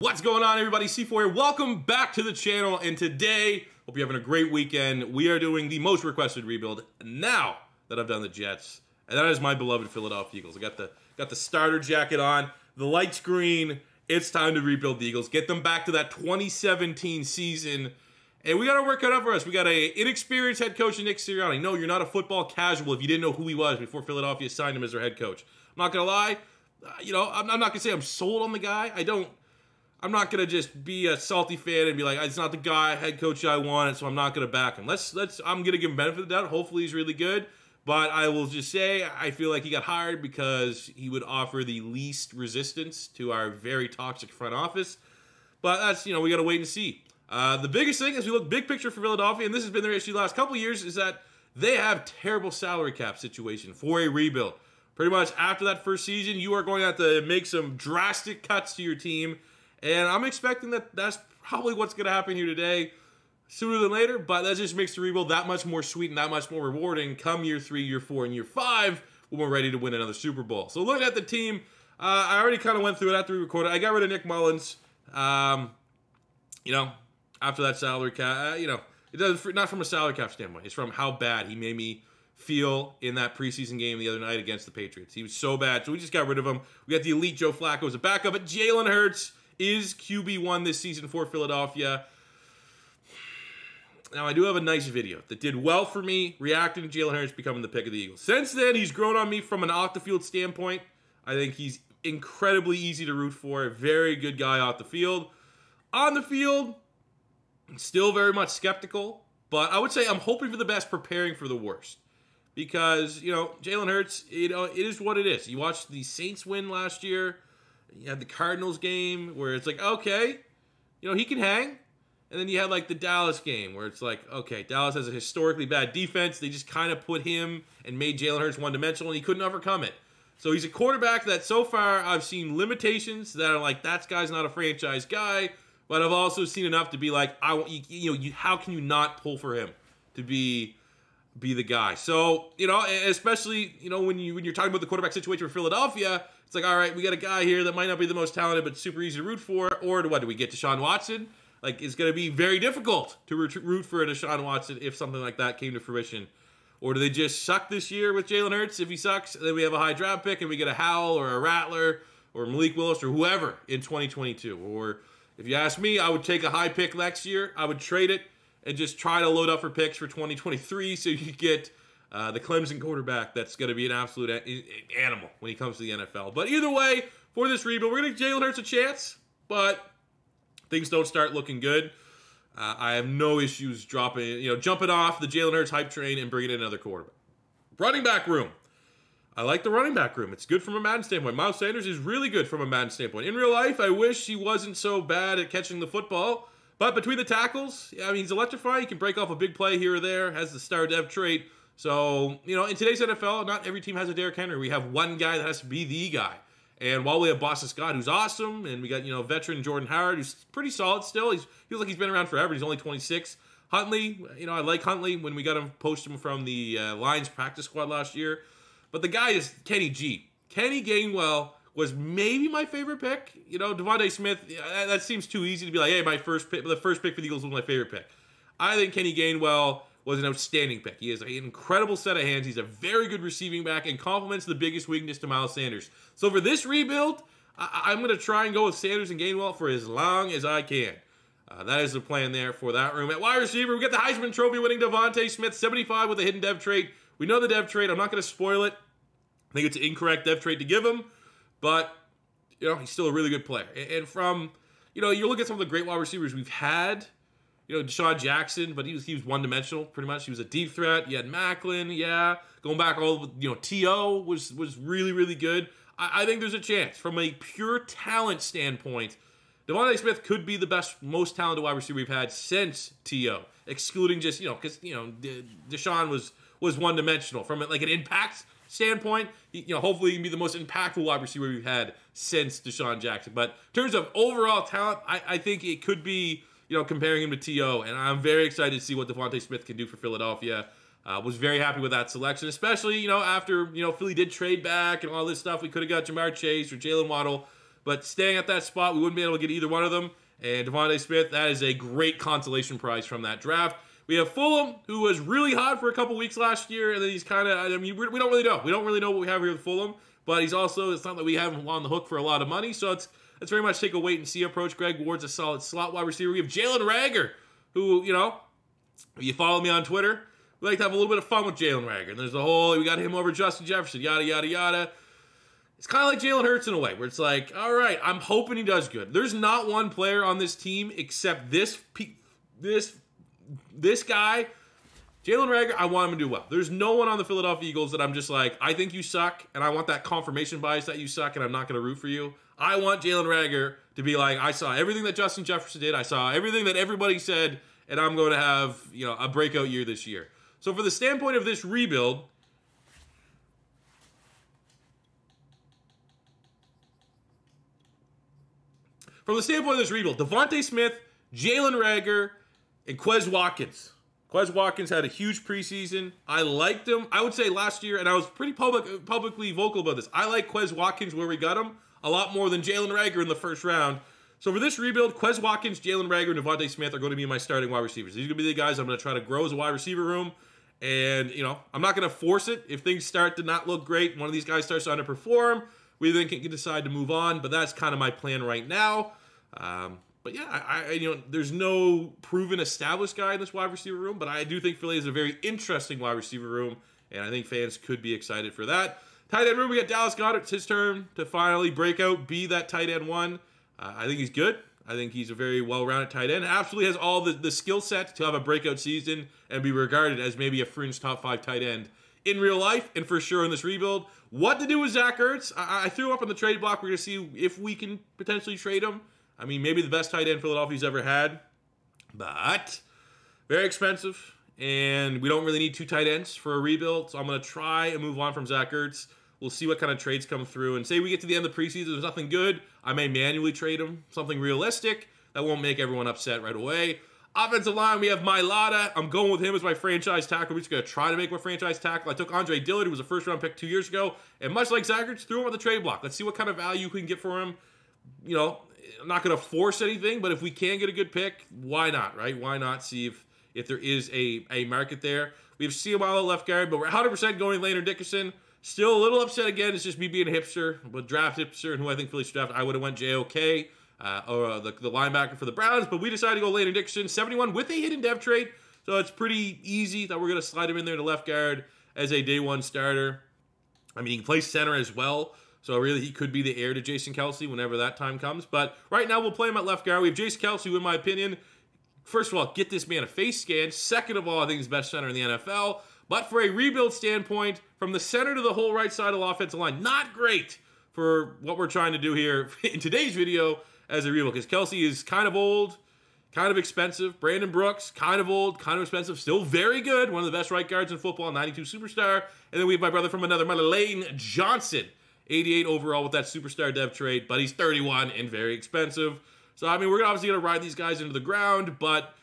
What's going on, everybody? C4 here. Welcome back to the channel. And today, hope you're having a great weekend. We are doing the most requested rebuild now that I've done the Jets, and that is my beloved Philadelphia Eagles. I got the got the starter jacket on, the lights green. It's time to rebuild the Eagles, get them back to that 2017 season. And we got our work cut out for us. We got a inexperienced head coach Nick Sirianni. No, you're not a football casual if you didn't know who he was before Philadelphia signed him as their head coach. I'm not gonna lie, uh, you know, I'm, I'm not gonna say I'm sold on the guy. I don't. I'm not gonna just be a salty fan and be like, it's not the guy head coach I wanted, so I'm not gonna back him. Let's let's. I'm gonna give him benefit of the doubt. Hopefully he's really good. But I will just say I feel like he got hired because he would offer the least resistance to our very toxic front office. But that's you know we got to wait and see. Uh, the biggest thing as we look big picture for Philadelphia, and this has been their issue the last couple years, is that they have terrible salary cap situation for a rebuild. Pretty much after that first season, you are going to have to make some drastic cuts to your team and I'm expecting that that's probably what's going to happen here today, sooner than later. But that just makes the rebuild that much more sweet and that much more rewarding come year three, year four, and year five when we're ready to win another Super Bowl. So looking at the team, uh, I already kind of went through it after we recorded. I got rid of Nick Mullens. Um, you know, after that salary cap, uh, you know, it does not from a salary cap standpoint. It's from how bad he made me feel in that preseason game the other night against the Patriots. He was so bad, so we just got rid of him. We got the elite Joe Flacco as a backup, but Jalen Hurts is QB1 this season for Philadelphia. Now, I do have a nice video that did well for me reacting to Jalen Hurts becoming the pick of the Eagles. Since then, he's grown on me from an off the field standpoint. I think he's incredibly easy to root for. Very good guy off the field. On the field, still very much skeptical, but I would say I'm hoping for the best, preparing for the worst. Because, you know, Jalen Hurts, you know, it is what it is. You watched the Saints win last year you had the Cardinals game where it's like, okay, you know, he can hang. And then you had like the Dallas game where it's like, okay, Dallas has a historically bad defense. They just kind of put him and made Jalen Hurts one dimensional and he couldn't overcome it. So he's a quarterback that so far I've seen limitations that are like, that guy's not a franchise guy. But I've also seen enough to be like, I you, you know, you, how can you not pull for him to be be the guy? So you know, especially you know when you when you're talking about the quarterback situation for Philadelphia, it's like, all right, we got a guy here that might not be the most talented, but super easy to root for. Or what do we get Deshaun Watson? Like, it's going to be very difficult to root for a Deshaun Watson if something like that came to fruition. Or do they just suck this year with Jalen Hurts? If he sucks, then we have a high draft pick and we get a Howell or a Rattler or Malik Willis or whoever in 2022. Or if you ask me, I would take a high pick next year. I would trade it and just try to load up for picks for 2023 so you get uh, the Clemson quarterback that's going to be an absolute a- animal when he comes to the NFL. But either way, for this rebuild, we're going to give Jalen Hurts a chance, but things don't start looking good. Uh, I have no issues dropping, you know, jumping off the Jalen Hurts hype train and bringing in another quarterback. Running back room. I like the running back room. It's good from a Madden standpoint. Miles Sanders is really good from a Madden standpoint. In real life, I wish he wasn't so bad at catching the football. But between the tackles, I mean, he's electrifying. He can break off a big play here or there. Has the star dev trait. So, you know, in today's NFL, not every team has a Derrick Henry. We have one guy that has to be the guy. And while we have Boston Scott, who's awesome, and we got, you know, veteran Jordan Howard, who's pretty solid still. He's feels like he's been around forever. He's only 26. Huntley, you know, I like Huntley when we got him, post him from the uh, Lions practice squad last year. But the guy is Kenny G. Kenny Gainwell was maybe my favorite pick. You know, DeVonta Smith, that seems too easy to be like, hey, my first pick, the first pick for the Eagles was my favorite pick. I think Kenny Gainwell was an outstanding pick. He has an incredible set of hands. He's a very good receiving back and complements the biggest weakness to Miles Sanders. So for this rebuild, I- am going to try and go with Sanders and Gainwell for as long as I can. Uh, that is the plan there for that room. At wide receiver, we get the Heisman Trophy winning DeVonta Smith, 75 with a hidden dev trait. We know the dev trait. I'm not going to spoil it. I think it's an incorrect dev trait to give him, but you know he's still a really good player. And from you know you look at some of the great wide receivers we've had you know, DeSean Jackson, but he was he was one dimensional pretty much. He was a deep threat. You had Maclin, yeah. Going back all you know, T.O. was was really, really good. I, I think there's a chance from a pure talent standpoint. DeVonta Smith could be the best, most talented wide receiver we've had since T.O., excluding just, you know, because, you know, De- DeSean was was one dimensional. From like an impact standpoint, you know, hopefully he can be the most impactful wide receiver we've had since DeSean Jackson. But in terms of overall talent, I, I think it could be you know, comparing him to T.O. And I'm very excited to see what DeVonta Smith can do for Philadelphia. Uh, was very happy with that selection, especially, you know, after, you know, Philly did trade back and all this stuff. We could have got Ja'Marr Chase or Jalen Waddle. But staying at that spot, we wouldn't be able to get either one of them. And DeVonta Smith, that is a great consolation prize from that draft. We have Fulgham, who was really hot for a couple weeks last year, and then he's kind of, I mean, we don't really know. We don't really know what we have here with Fulgham, but he's also, it's not that we have him on the hook for a lot of money, so it's, it's very much take a wait and see approach. Greg Ward's a solid slot wide receiver. We have Jalen Reagor, who, you know, you follow me on Twitter, we like to have a little bit of fun with Jalen Reagor. And there's a whole, we got him over Justin Jefferson, yada, yada, yada. It's kind of like Jalen Hurts in a way, where it's like, all right, I'm hoping he does good. There's not one player on this team except this this this guy, Jalen Reagor, I want him to do well. There's no one on the Philadelphia Eagles that I'm just like, I think you suck, and I want that confirmation bias that you suck, and I'm not going to root for you. I want Jalen Reagor to be like, I saw everything that Justin Jefferson did. I saw everything that everybody said, and I'm going to have you know a breakout year this year. So for the standpoint of this rebuild, from the standpoint of this rebuild, DeVonta Smith, Jalen Reagor, and Quez Watkins. Quez Watkins had a huge preseason. I liked him. I would say last year, and I was pretty public, publicly vocal about this. I like Quez Watkins where we got him a lot more than Jalen Reagor in the first round. So for this rebuild, Quez Watkins, Jalen Reagor, and DeVonta Smith are going to be my starting wide receivers. These are going to be the guys I'm going to try to grow as a wide receiver room. And, you know, I'm not going to force it. If things start to not look great, one of these guys starts to underperform, we then can decide to move on. But that's kind of my plan right now. Um, but yeah, I, I, you know, there's no proven established guy in this wide receiver room, but I do think Philly is a very interesting wide receiver room, and I think fans could be excited for that. Tight end room, we got Dallas Goedert. It's his turn to finally break out, be that tight end one. Uh, I think he's good. I think he's a very well-rounded tight end. Absolutely has all the, the skill set to have a breakout season and be regarded as maybe a fringe top five tight end in real life and for sure in this rebuild. What to do with Zach Ertz? I, I threw up on the trade block. We're going to see if we can potentially trade him. I mean, maybe the best tight end Philadelphia's ever had, but very expensive. And we don't really need two tight ends for a rebuild. So I'm going to try and move on from Zach Ertz. We'll see what kind of trades come through. And say we get to the end of the preseason, there's nothing good. I may manually trade him, something realistic that won't make everyone upset right away. Offensive line, we have Mailata. I'm going with him as my franchise tackle. We're just going to try to make my franchise tackle. I took Andre Dillard, who was a first round pick two years ago. And much like Zach Ertz, threw him on the trade block. Let's see what kind of value we can get for him. You know, I'm not going to force anything, but if we can get a good pick, why not, right? Why not see if if there is a, a market there? We have Seumalo left guard, but we're 100% going Landon Dickerson. Still a little upset again. It's just me being a hipster, but draft hipster, and who I think Philly should draft. I would have went JOK uh, or uh, the, the linebacker for the Browns, but we decided to go Landon Dickerson, 71 with a hidden dev trait. So it's pretty easy that we're going to slide him in there to left guard as a day one starter. I mean, he can play center as well. So really, he could be the heir to Jason Kelce whenever that time comes. But right now, we'll play him at left guard. We have Jason Kelce, who, in my opinion, first of all, get this man a face scan. Second of all, I think he's best center in the NFL. But for a rebuild standpoint, from the center to the whole right side of the offensive line, not great for what we're trying to do here in today's video as a rebuild. Because Kelce is kind of old, kind of expensive. Brandon Brooks, kind of old, kind of expensive, still very good. One of the best right guards in football, 92 superstar. And then we have my brother from another mother, Lane Johnson 88 overall with that superstar dev trait, but he's 31 and very expensive. So I mean, we're obviously gonna ride these guys into the ground, but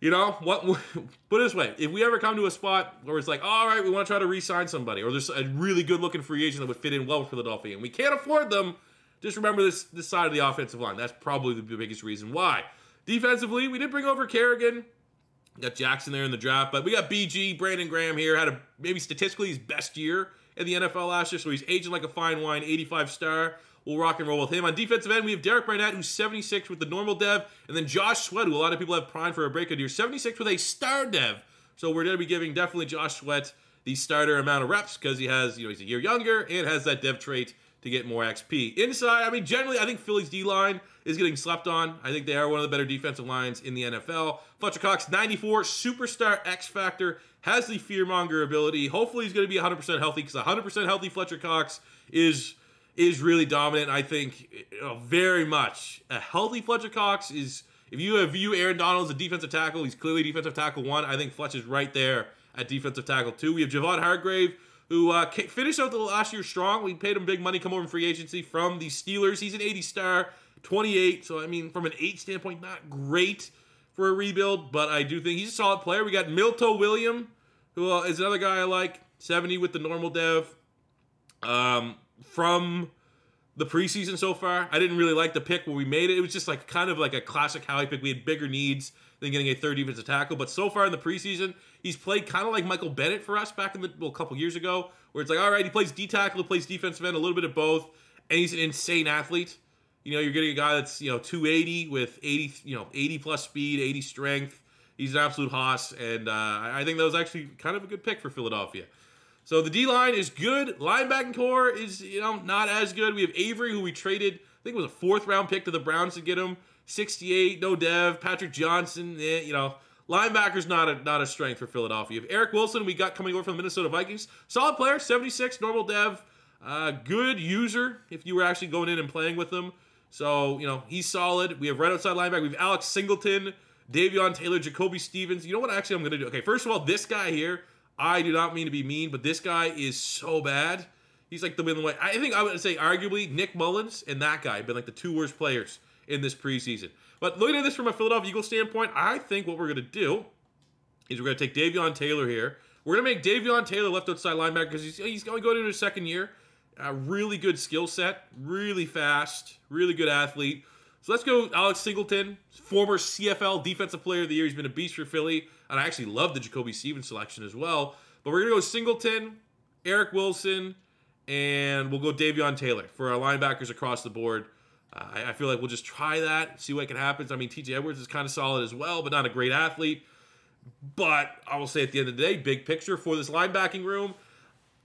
you know what? Put it this way: if we ever come to a spot where it's like, all right, we want to try to re-sign somebody, or there's a really good-looking free agent that would fit in well with Philadelphia, and we can't afford them, just remember this this side of the offensive line. That's probably the biggest reason why. Defensively, we did bring over Kerrigan. Got Jackson there in the draft, but we got BG, Brandon Graham here had a maybe statistically his best year in the NFL last year, so he's aging like a fine wine, 85 star. We'll rock and roll with him. On defensive end, we have Derek Barnett, who's 76 with the normal dev, and then Josh Sweat, who a lot of people have primed for a breakout year, 76 with a star dev. So we're going to be giving definitely Josh Sweat the starter amount of reps because he has, you know, he's a year younger and has that dev trait to get more XP. Inside, I mean, generally, I think Philly's D line is getting slept on. I think they are one of the better defensive lines in the NFL. Fletcher Cox, 94, superstar X Factor, has the fearmonger ability. Hopefully, he's going to be 100% healthy because 100% healthy Fletcher Cox is is really dominant. I think know, very much a healthy Fletcher Cox is. If you view Aaron Donald as a defensive tackle, he's clearly defensive tackle one. I think Fletch is right there at defensive tackle two. We have Javon Hargrave, who uh, finished out the last year strong. We paid him big money, come over in free agency from the Steelers. He's an 80 star, 28. So I mean, from an eight standpoint, not great for a rebuild, but I do think he's a solid player. We got Milton William, who uh, is another guy I like, 70 with the normal dev. Um, from the preseason so far. I didn't really like the pick when we made it. It was just like kind of like a classic Howie pick. We had bigger needs than getting a third defensive tackle. But so far in the preseason, he's played kind of like Michael Bennett for us back in the well, a couple years ago, where it's like, all right, he plays D tackle, he plays defensive end, a little bit of both, and he's an insane athlete. You know, you're getting a guy that's you know 280 with 80, you know, 80 plus speed, 80 strength. He's an absolute hoss, and uh, I think that was actually kind of a good pick for Philadelphia. So the D line is good. Linebacking corps is you know not as good. We have Avery, who we traded. I think it was a fourth round pick to the Browns to get him. 68, no Dev. Patrick Johnson, eh, you know, linebacker's not a not a strength for Philadelphia. If Eric Wilson, we got coming over from the Minnesota Vikings, solid player, 76, normal Dev, uh, good user. If you were actually going in and playing with him, so you know he's solid. We have right outside linebacker. We have Alex Singleton, Davion Taylor, Jacoby Stevens. You know what? Actually, I'm going to do. Okay, first of all, this guy here. I do not mean to be mean, but this guy is so bad. He's like the way. I think I would say arguably Nick Mullens and that guy have been like the two worst players in this preseason. But looking at this from a Philadelphia Eagles standpoint, I think what we're going to do is we're going to take Davion Taylor here. We're going to make Davion Taylor left outside linebacker because he's, he's going to go into his second year. A really good skill set, really fast, really good athlete. So let's go Alex Singleton, former CFL Defensive Player of the Year. He's been a beast for Philly. And I actually love the Jacoby Stevens selection as well. But we're going to go Singleton, Eric Wilson, and we'll go Davion Taylor for our linebackers across the board. Uh, I, feel like we'll just try that, see what can happen. I mean, TJ Edwards is kind of solid as well, but not a great athlete. But I will say at the end of the day, big picture for this linebacking room,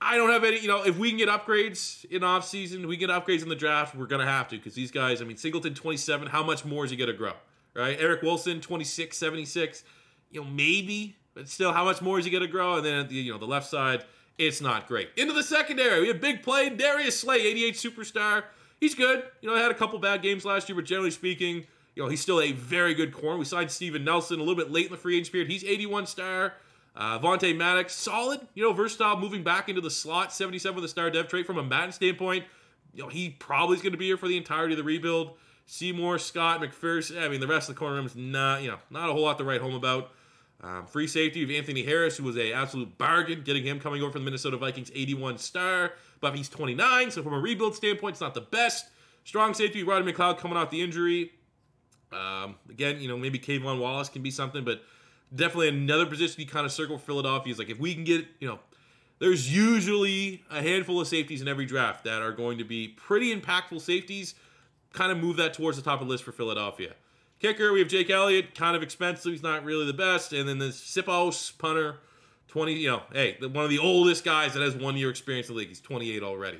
I don't have any, you know, if we can get upgrades in offseason, we get upgrades in the draft, we're going to have to because these guys, I mean, Singleton 27, how much more is he going to grow, right? Eric Wilson 26, 76, you know, maybe, but still, how much more is he going to grow? And then the, you know, the left side, it's not great. Into the secondary, we have big play, Darius Slay, 88 superstar he's good. You know, I had a couple bad games last year, but generally speaking, you know, he's still a very good corner. We signed Steven Nelson a little bit late in the free agent period. He's 81 star. Uh, Vontae Maddox, solid, you know, versatile, moving back into the slot, 77 with a star dev trait from a Madden standpoint. You know, he probably is going to be here for the entirety of the rebuild. Seymour, Scott, McPherson. I mean, the rest of the corner room is not, you know, not a whole lot to write home about. Um, free safety of Anthony Harris, who was a absolute bargain, getting him coming over from the Minnesota Vikings, 81 star but he's 29, so from a rebuild standpoint, it's not the best. Strong safety, Rodney McLeod coming off the injury. Um, again, you know, maybe K'Von Wallace can be something, but definitely another position you kind of circle Philadelphia is like if we can get, you know, there's usually a handful of safeties in every draft that are going to be pretty impactful safeties. Kind of move that towards the top of the list for Philadelphia. Kicker, we have Jake Elliott, kind of expensive. He's not really the best. And then the Siposs punter, 20, you know, hey, one of the oldest guys that has one year experience in the league. He's 28 already.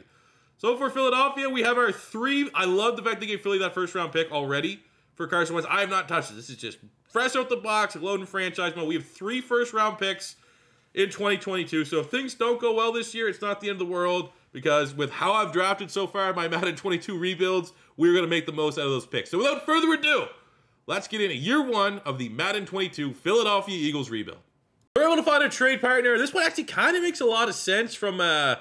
So for Philadelphia, we have our three. I love the fact they gave Philly that first round pick already for Carson Wentz. I have not touched it. This is just fresh out the box, loading franchise mode. We have three first round picks in 2022. So if things don't go well this year, it's not the end of the world because with how I've drafted so far, my Madden 22 rebuilds, we're going to make the most out of those picks. So without further ado, let's get into year one of the Madden 22 Philadelphia Eagles rebuild. We're able to find a trade partner. This one actually kind of makes a lot of sense from uh,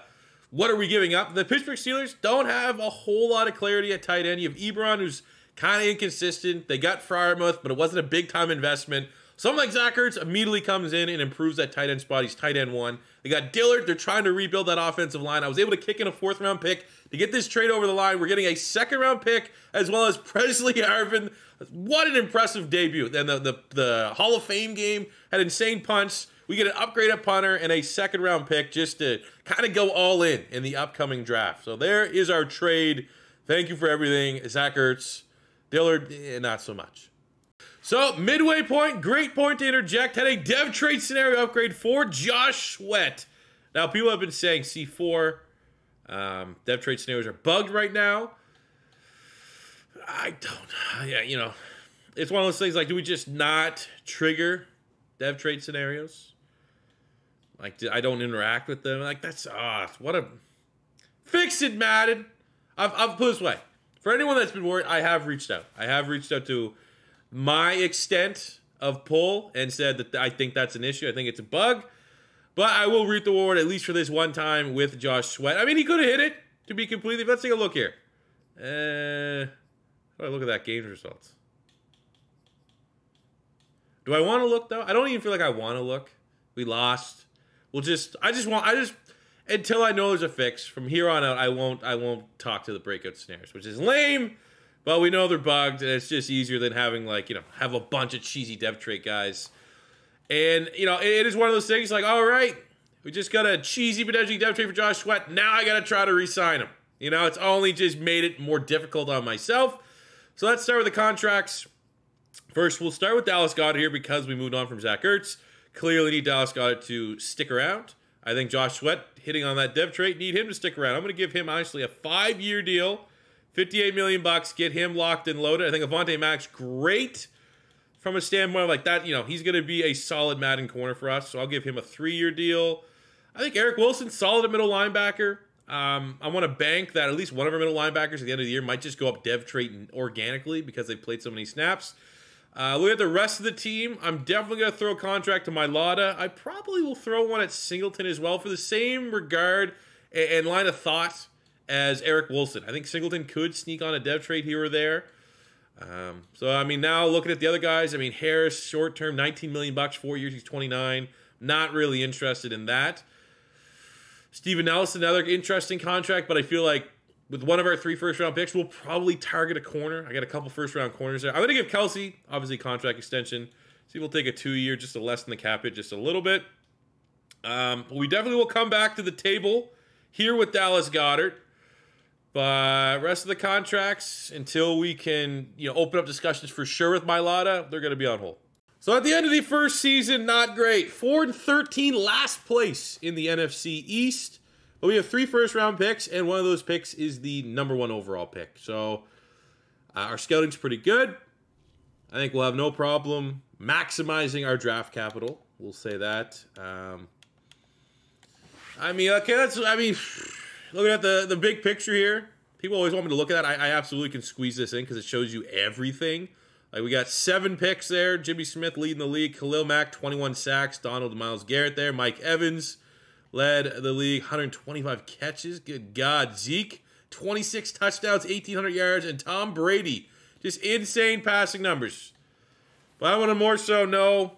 what are we giving up. The Pittsburgh Steelers don't have a whole lot of clarity at tight end. You have Ebron, who's kind of inconsistent. They got Freiermuth, but it wasn't a big time investment. Someone like Zach Ertz immediately comes in and improves that tight end spot. He's tight end one. They got Dillard. They're trying to rebuild that offensive line. I was able to kick in a fourth round pick to get this trade over the line. We're getting a second round pick as well as Pressley Harvin. What an impressive debut. Then the, the, the Hall of Fame game had insane punts. We get an upgrade at punter and a second round pick just to kind of go all in in the upcoming draft. So there is our trade. Thank you for everything. Zach Ertz, Dillard, eh, not so much. So, midway point, great point to interject. Had a dev trait scenario upgrade for Josh Sweat. Now, people have been saying C4 um, dev trait scenarios are bugged right now. I don't, yeah, you know, it's one of those things like, do we just not trigger dev trait scenarios? Like, I don't interact with them. Like, that's, ah, what a. Fix it, Madden. I've, I've put this way. For anyone that's been worried, I have reached out. I have reached out to my extent of pull and said that I think that's an issue. I think it's a bug. But I will reap the reward at least for this one time with Josh Sweat. I mean, he could have hit it to be completely. Let's take a look here. Uh, I look at that game's results. Do I want to look though? I don't even feel like I want to look. We lost. We'll just. I just want. I just. Until I know there's a fix. From here on out, I won't I won't talk to the breakout snares, which is lame. But we know they're bugged, and it's just easier than having like you know have a bunch of cheesy dev trait guys. And you know it is one of those things like all right, we just got a cheesy potentially dev trait for Josh Sweat. Now I got to try to re-sign him. You know it's only just made it more difficult on myself. So let's start with the contracts. First, we'll start with Dallas Goedert here because we moved on from Zach Ertz. Clearly need Dallas Goedert to stick around. I think Josh Sweat hitting on that dev trait need him to stick around. I'm going to give him honestly a five-year deal, 58 million bucks, get him locked and loaded. I think Avonte Max great from a standpoint like that. You know he's going to be a solid Madden corner for us, so I'll give him a three-year deal. I think Eric Wilson solid at middle linebacker. Um, I want to bank that at least one of our middle linebackers at the end of the year might just go up dev trait organically because they played so many snaps. Uh, look at the rest of the team. I'm definitely going to throw a contract to Mailata. I probably will throw one at Singleton as well for the same regard and, and line of thought as Eric Wilson. I think Singleton could sneak on a dev trait here or there. Um, so I mean, now looking at the other guys, I mean Harris, short term, 19 million bucks, four years, he's 29. Not really interested in that. Steven Nelson, another interesting contract, but I feel like with one of our three first round picks, we'll probably target a corner. I got a couple first round corners there. I'm going to give Kelce, obviously, contract extension. See, if we'll take a two year just to lessen the cap hit just a little bit. Um, but we definitely will come back to the table here with Dallas Goedert. But rest of the contracts, until we can you know open up discussions for sure with Mailata, they're going to be on hold. So at the end of the first season, not great. Four and thirteen, last place in the NFC East. But we have three first round picks, and one of those picks is the number one overall pick. So uh, our scouting's pretty good. I think we'll have no problem maximizing our draft capital. We'll say that. Um, I mean, okay, that's. I mean, looking at the the big picture here, people always want me to look at that. I, I absolutely can squeeze this in because it shows you everything. Like we got seven picks there. Jimmy Smith leading the league. Khalil Mack, 21 sacks. Donald Myles Garrett there. Mike Evans led the league, 125 catches. Good God. Zeke, 26 touchdowns, 1,800 yards. And Tom Brady, just insane passing numbers. But I want to more so know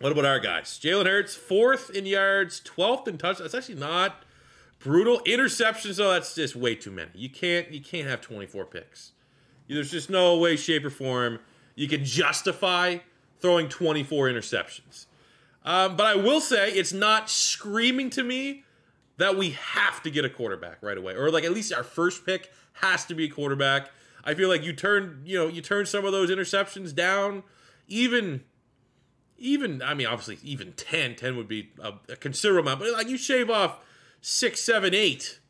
what about our guys? Jalen Hurts, fourth in yards, 12th in touchdowns. That's actually not brutal. Interceptions, though, that's just way too many. You can't you can't have 24 picks. There's just no way, shape, or form you can justify throwing 24 interceptions. Um, but I will say it's not screaming to me that we have to get a quarterback right away, or like at least our first pick has to be a quarterback. I feel like you turn, you know, you turn some of those interceptions down, even, even. I mean, obviously, even 10, 10 would be a, a considerable amount, but like you shave off six, seven, eight.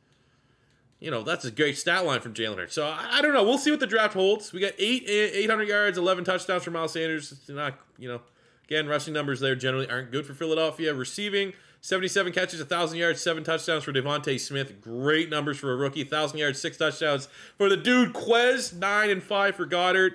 You know, that's a great stat line from Jalen Hurts. So I, I, don't know. We'll see what the draft holds. We got eight, 800 yards, 11 touchdowns for Miles Sanders. It's not, you know, Again, rushing numbers there generally aren't good for Philadelphia. Receiving, 77 catches, 1,000 yards, 7 touchdowns for DeVonta Smith. Great numbers for a rookie. 1,000 yards, 6 touchdowns for the dude Quez. 9 and 5 for Goedert.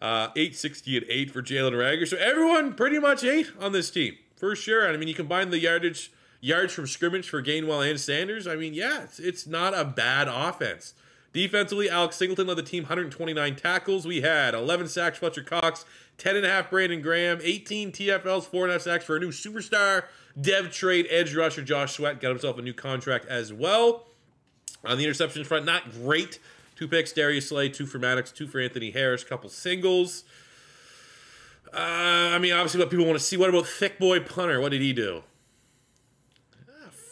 Uh, 860 and 8 for Jalen Reagor. So everyone pretty much 8 on this team, for sure. I mean, you combine the yardage yards from scrimmage for Gainwell and Sanders. I mean, yeah, it's, it's not a bad offense. Defensively, Alex Singleton led the team 129 tackles. We had 11 sacks, Fletcher Cox, 10 and a half, Brandon Graham, 18 TFLs, 4.5 sacks for a new superstar. Dev trait edge rusher Josh Sweat got himself a new contract as well. On the interceptions front, not great. Two picks, Darius Slay, two for Maddox, two for Anthony Harris, couple singles. Uh, I mean, obviously, what people want to see. What about Thick Boy Punter? What did he do?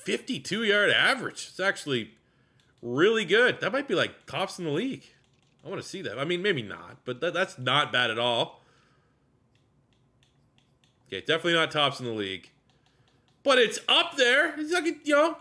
52 yard average. It's actually really good. That might be like tops in the league. I want to see that. I mean, maybe not, but that, that's not bad at all. Okay, definitely not tops in the league. But it's up there. He's like, a, you know,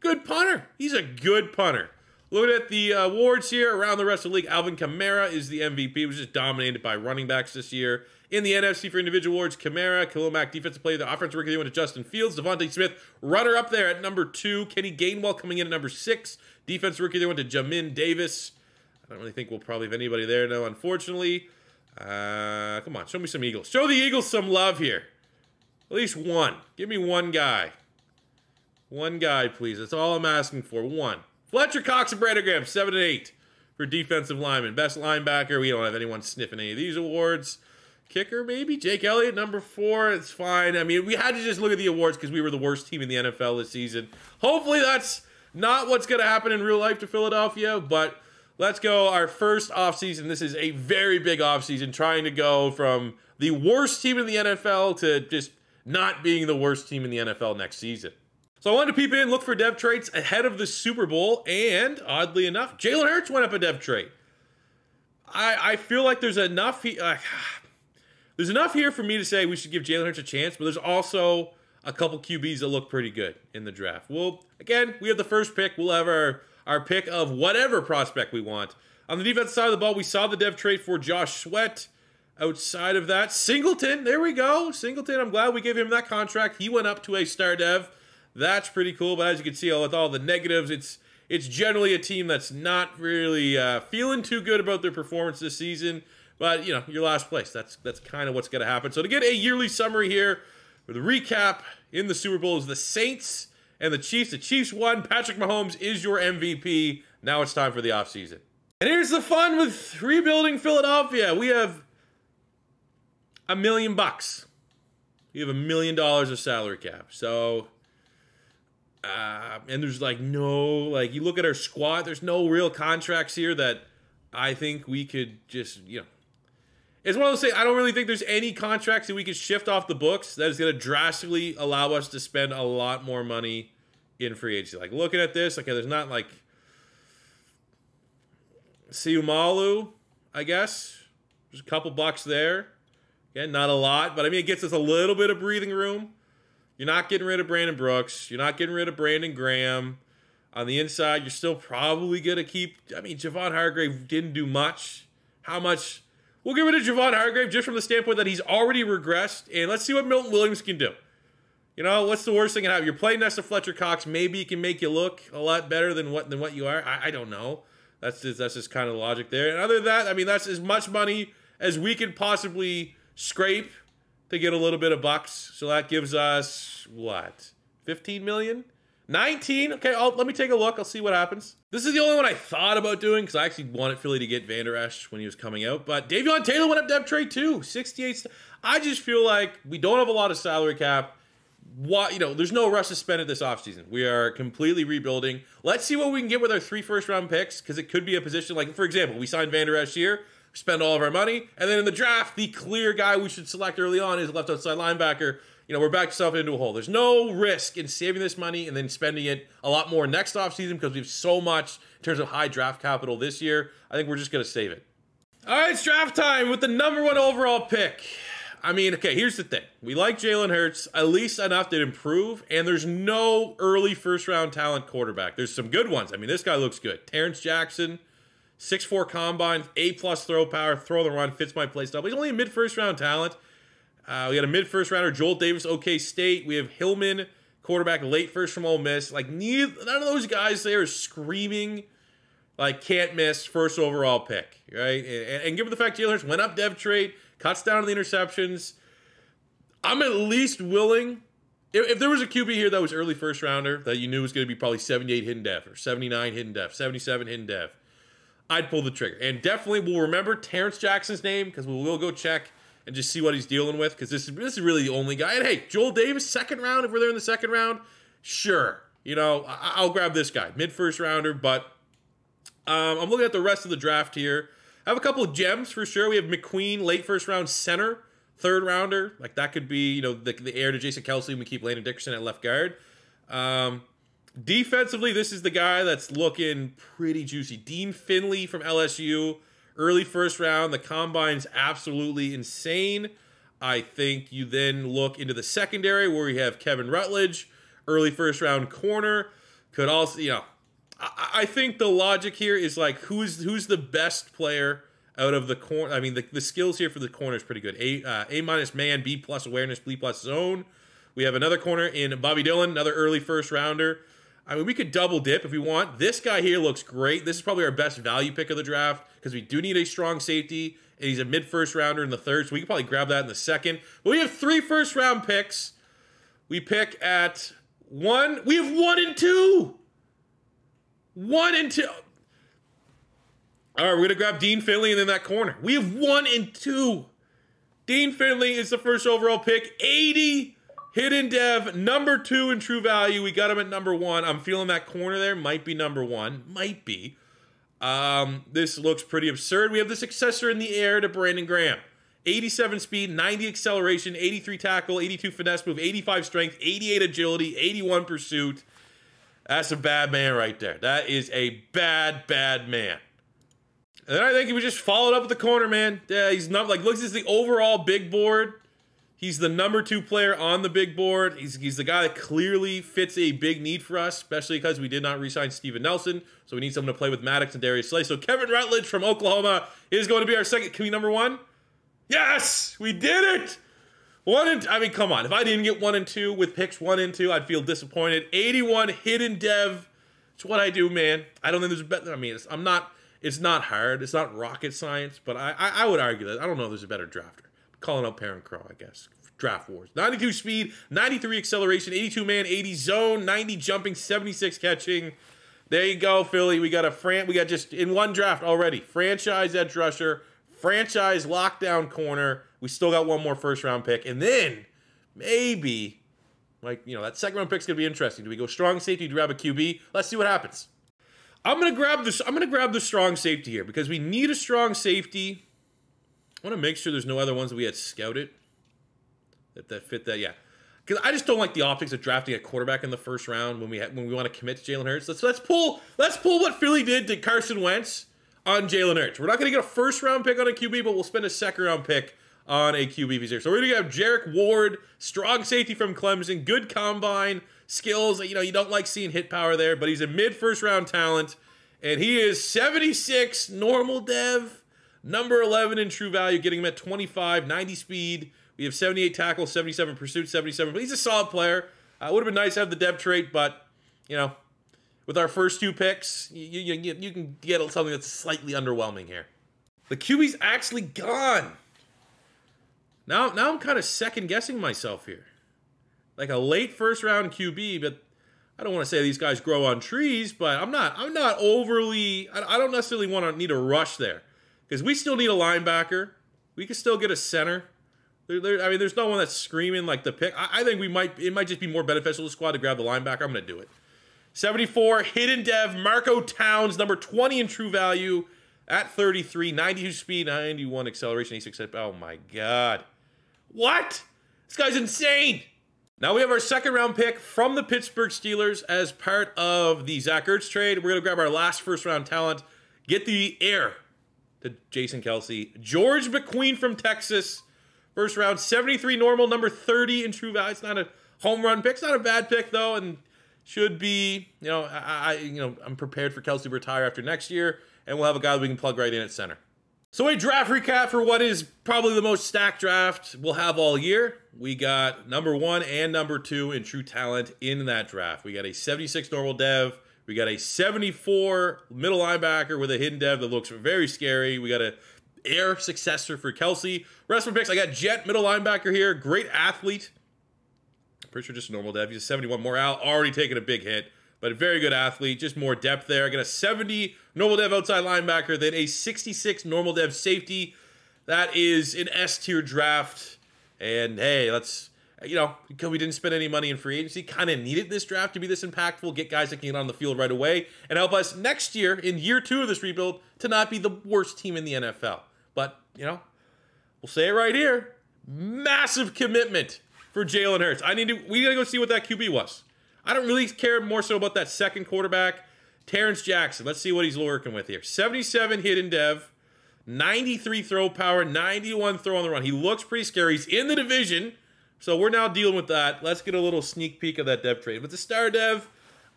good punter. He's a good punter. Looking at the uh, awards here around the rest of the league, Alvin Kamara is the MVP. He was just dominated by running backs this year. In the NFC for individual awards, Kamara, Khalil Mack, defensive player, the offensive rookie, went to Justin Fields, DeVonta Smith, runner up there at number two. Kenny Gainwell coming in at number six. Defense rookie, they went to Jamin Davis. I don't really think we'll probably have anybody there, no, unfortunately. Uh, come on, show me some Eagles. Show the Eagles some love here. At least one. Give me one guy. One guy, please. That's all I'm asking for. One. Fletcher Cox and Brandon Graham, 7 and 8 for defensive lineman. Best linebacker. We don't have anyone sniffing any of these awards. Kicker, maybe. Jake Elliott, number four. It's fine. I mean, we had to just look at the awards because we were the worst team in the NFL this season. Hopefully, that's not what's going to happen in real life to Philadelphia, but let's go. Our first offseason. This is a very big offseason, trying to go from the worst team in the NFL to just not being the worst team in the NFL next season. So I wanted to peep in, look for dev traits ahead of the Super Bowl, and oddly enough, Jalen Hurts went up a dev trait. I, I feel like there's enough. He, uh, there's enough here for me to say we should give Jalen Hurts a chance, but there's also a couple QBs that look pretty good in the draft. Well, again, we have the first pick. We'll have our, our pick of whatever prospect we want. On the defense side of the ball, we saw the dev trait for Josh Sweat. Outside of that, Singleton, there we go. Singleton, I'm glad we gave him that contract. He went up to a star dev. That's pretty cool. But as you can see, with all the negatives, it's it's generally a team that's not really uh, feeling too good about their performance this season. But you know, your last place. That's that's kind of what's going to happen. So to get a yearly summary here, with a recap in the Super Bowl is the Saints and the Chiefs. The Chiefs won. Patrick Mahomes is your MVP. Now it's time for the offseason. And here's the fun with rebuilding Philadelphia. We have a million bucks. We have a million dollars of salary cap. So uh, and there's like no like you look at our squad. There's no real contracts here that I think we could just you know. It's one of those things. I don't really think there's any contracts that we could shift off the books that is going to drastically allow us to spend a lot more money in free agency. Like looking at this, okay, there's not like Seumalo, I guess. There's a couple bucks there. Again, not a lot, but I mean it gets us a little bit of breathing room. You're not getting rid of Brandon Brooks. You're not getting rid of Brandon Graham. On the inside, you're still probably going to keep. I mean, Javon Hargrave didn't do much. How much? We'll get rid of Javon Hargrave just from the standpoint that he's already regressed. And let's see what Milton Williams can do. You know, what's the worst thing that happen? You're playing next to Fletcher Cox. Maybe he can make you look a lot better than what than what you are. I, I don't know. That's just that's just kind of the logic there. And other than that, I mean, that's as much money as we could possibly scrape to get a little bit of bucks. So that gives us what? 15 million? 19? Okay, I'll, let me take a look. I'll see what happens. This is the only one I thought about doing because I actually wanted Philly to get Vander Esch when he was coming out. But Davion Taylor went up depth trade too. 68. I just feel like we don't have a lot of salary cap. What you know, there's no rush to spend it this offseason. We are completely rebuilding. Let's see what we can get with our three first round picks because it could be a position like, for example, we signed Vander Esch here spend all of our money. And then in the draft, the clear guy we should select early on is left outside linebacker. You know, we're back yourself into a hole. There's no risk in saving this money and then spending it a lot more next offseason because we have so much in terms of high draft capital this year. I think we're just going to save it. All right, it's draft time with the number one overall pick. I mean, okay, here's the thing. We like Jalen Hurts at least enough to improve, and there's no early first round talent quarterback. There's some good ones. I mean, this guy looks good. Terrence Jackson, Six four combine, A plus throw power, throw the run, fits my play style. But he's only a mid first round talent. Uh, we got a mid first rounder, Joel Davis, OK State. We have Hillman, quarterback, late first from Ole Miss. Like neither, none of those guys there are screaming like can't miss first overall pick, right? And, and given the fact Jalen Hurts went up dev trait, cuts down on the interceptions, I'm at least willing. If, if there was a QB here that was early first rounder that you knew was going to be probably 78 hidden dev or 79 hidden dev, 77 hidden dev, I'd pull the trigger. And definitely we'll remember Terrence Jackson's name because we will go check and just see what he's dealing with because this is this is really the only guy. And hey, Joel Davis, second round. If we're there in the second round, sure. You know, I- will grab this guy, mid first rounder. But um, I'm looking at the rest of the draft here. I have a couple of gems for sure. We have McQueen, late first round center, third rounder. Like that could be, you know, the, the heir to Jason Kelce. We keep Landon Dickerson at left guard. Um, Defensively, this is the guy that's looking pretty juicy. Dean Finley from LSU, early first round. The combine's absolutely insane. I think you then look into the secondary where we have Kevin Rutledge, early first round corner. Could also, you know, I, I think the logic here is like who's who's the best player out of the corner. I mean, the, the skills here for the corner is pretty good. A uh, A minus man, B plus awareness, B plus zone. We have another corner in Bobby Dillon, another early first rounder. I mean, we could double dip if we want. This guy here looks great. This is probably our best value pick of the draft because we do need a strong safety, and he's a mid first rounder in the third, so we could probably grab that in the second. But we have three first round picks. We pick at one. We have one and two. One and two. All right, we're gonna grab Dean Finley and then that corner. We have one and two. Dean Finley is the first overall pick. 80 hidden dev, number two in true value. We got him at number one. I'm feeling that corner there might be number one. Might be. Um, this looks pretty absurd. We have the successor in the heir to Brandon Graham. 87 speed, 90 acceleration, 83 tackle, 82 finesse move, 85 strength, 88 agility, 81 pursuit. That's a bad man right there. That is a bad, bad man. And then I think he was just followed up with the corner, man. Yeah, he's not like looks at the overall big board. He's the number two player on the big board. He's, he's the guy that clearly fits a big need for us, especially because we did not re-sign Steven Nelson. So we need someone to play with Maddox and Darius Slay. So Kevin Rutledge from Oklahoma is going to be our second. Can we number one? Yes, we did it. One and I mean, come on. If I didn't get one and two with picks one and two, I'd feel disappointed. 81 hidden dev. It's what I do, man. I don't think there's a better. I mean, I'm not. It's not hard. It's not rocket science, but I, I, I would argue that I don't know if there's a better drafter. Calling out Parent Crow, I guess. Draft Wars. 92 speed, 93 acceleration, 82 man, 80 zone, 90 jumping, 76 catching. There you go, Philly. We got a fran. We got just in one draft already. Franchise edge rusher, franchise lockdown corner. We still got one more first round pick, and then maybe, like you know, that second round pick's gonna be interesting. Do we go strong safety? Do we grab a QB? Let's see what happens. I'm gonna grab this. I'm gonna grab the strong safety here because we need a strong safety. I want to make sure there's no other ones that we had scouted that, that fit that. Yeah, because I just don't like the optics of drafting a quarterback in the first round when we ha- when we want to commit to Jalen Hurts. Let's let's pull let's pull what Philly did to Carson Wentz on Jalen Hurts. We're not going to get a first round pick on a QB, but we'll spend a second round pick on a QB here. So we're going to have Jarek Ward, strong safety from Clemson, good combine skills. You know, you don't like seeing hit power there, but he's a mid first round talent, and he is 76 normal dev, number 11 in true value, getting him at 25, 90 speed. We have 78 tackles, 77 pursuit, 77. But he's a solid player. Uh, would have been nice to have the dev trait, but you know, with our first two picks, you, you, you can get something that's slightly underwhelming here. The QB's actually gone. Now, now I'm kind of second guessing myself here. Like a late first round QB, but I don't want to say these guys grow on trees, but I'm not. I'm not overly. I, I don't necessarily want to need a rush there because we still need a linebacker. We can still get a center. There, there, I mean, there's no one that's screaming like the pick. I, I, think we might. It might just be more beneficial to the squad to grab the linebacker. I'm going to do it. 74 hidden dev Marco Towns, number 20 in true value at 33, 92 speed, 91 acceleration, 86. Oh my god, what? This guy's insane. Now we have our second round pick from the Pittsburgh Steelers as part of the Zach Ertz trade. We're gonna grab our last first round talent, get the heir to Jason Kelce. George McQueen from Texas. First round, 73 normal, number 30 in true value. It's not a home run pick. It's not a bad pick though, and should be, you know, I, I you know, I'm prepared for Kelce to retire after next year, and we'll have a guy we can plug right in at center. So a draft recap for what is probably the most stacked draft we'll have all year. We got number one and number two in true talent in that draft. We got a 76 normal dev. We got a 74 middle linebacker with a hidden dev that looks very scary. We got a heir successor for Kelce. Rest my picks, I got Jet middle linebacker here. Great athlete. Pretty sure just a normal dev. He's a 71 morale, already taking a big hit, but a very good athlete. Just more depth there. I got a 70 normal dev outside linebacker, then a 66 normal dev safety. That is an S tier draft. And hey, let's you know, because we didn't spend any money in free agency, kind of needed this draft to be this impactful, get guys that can get on the field right away, and help us next year in year two of this rebuild to not be the worst team in the NFL. But, you know, we'll say it right here massive commitment for Jalen Hurts. I need to. We got to go see what that QB was. I don't really care more so about that second quarterback, Terrence Jackson. Let's see what he's working with here. 77 hidden dev, 93 throw power, 91 throw on the run. He looks pretty scary. He's in the division, so we're now dealing with that. Let's get a little sneak peek of that dev trait. It's a star dev,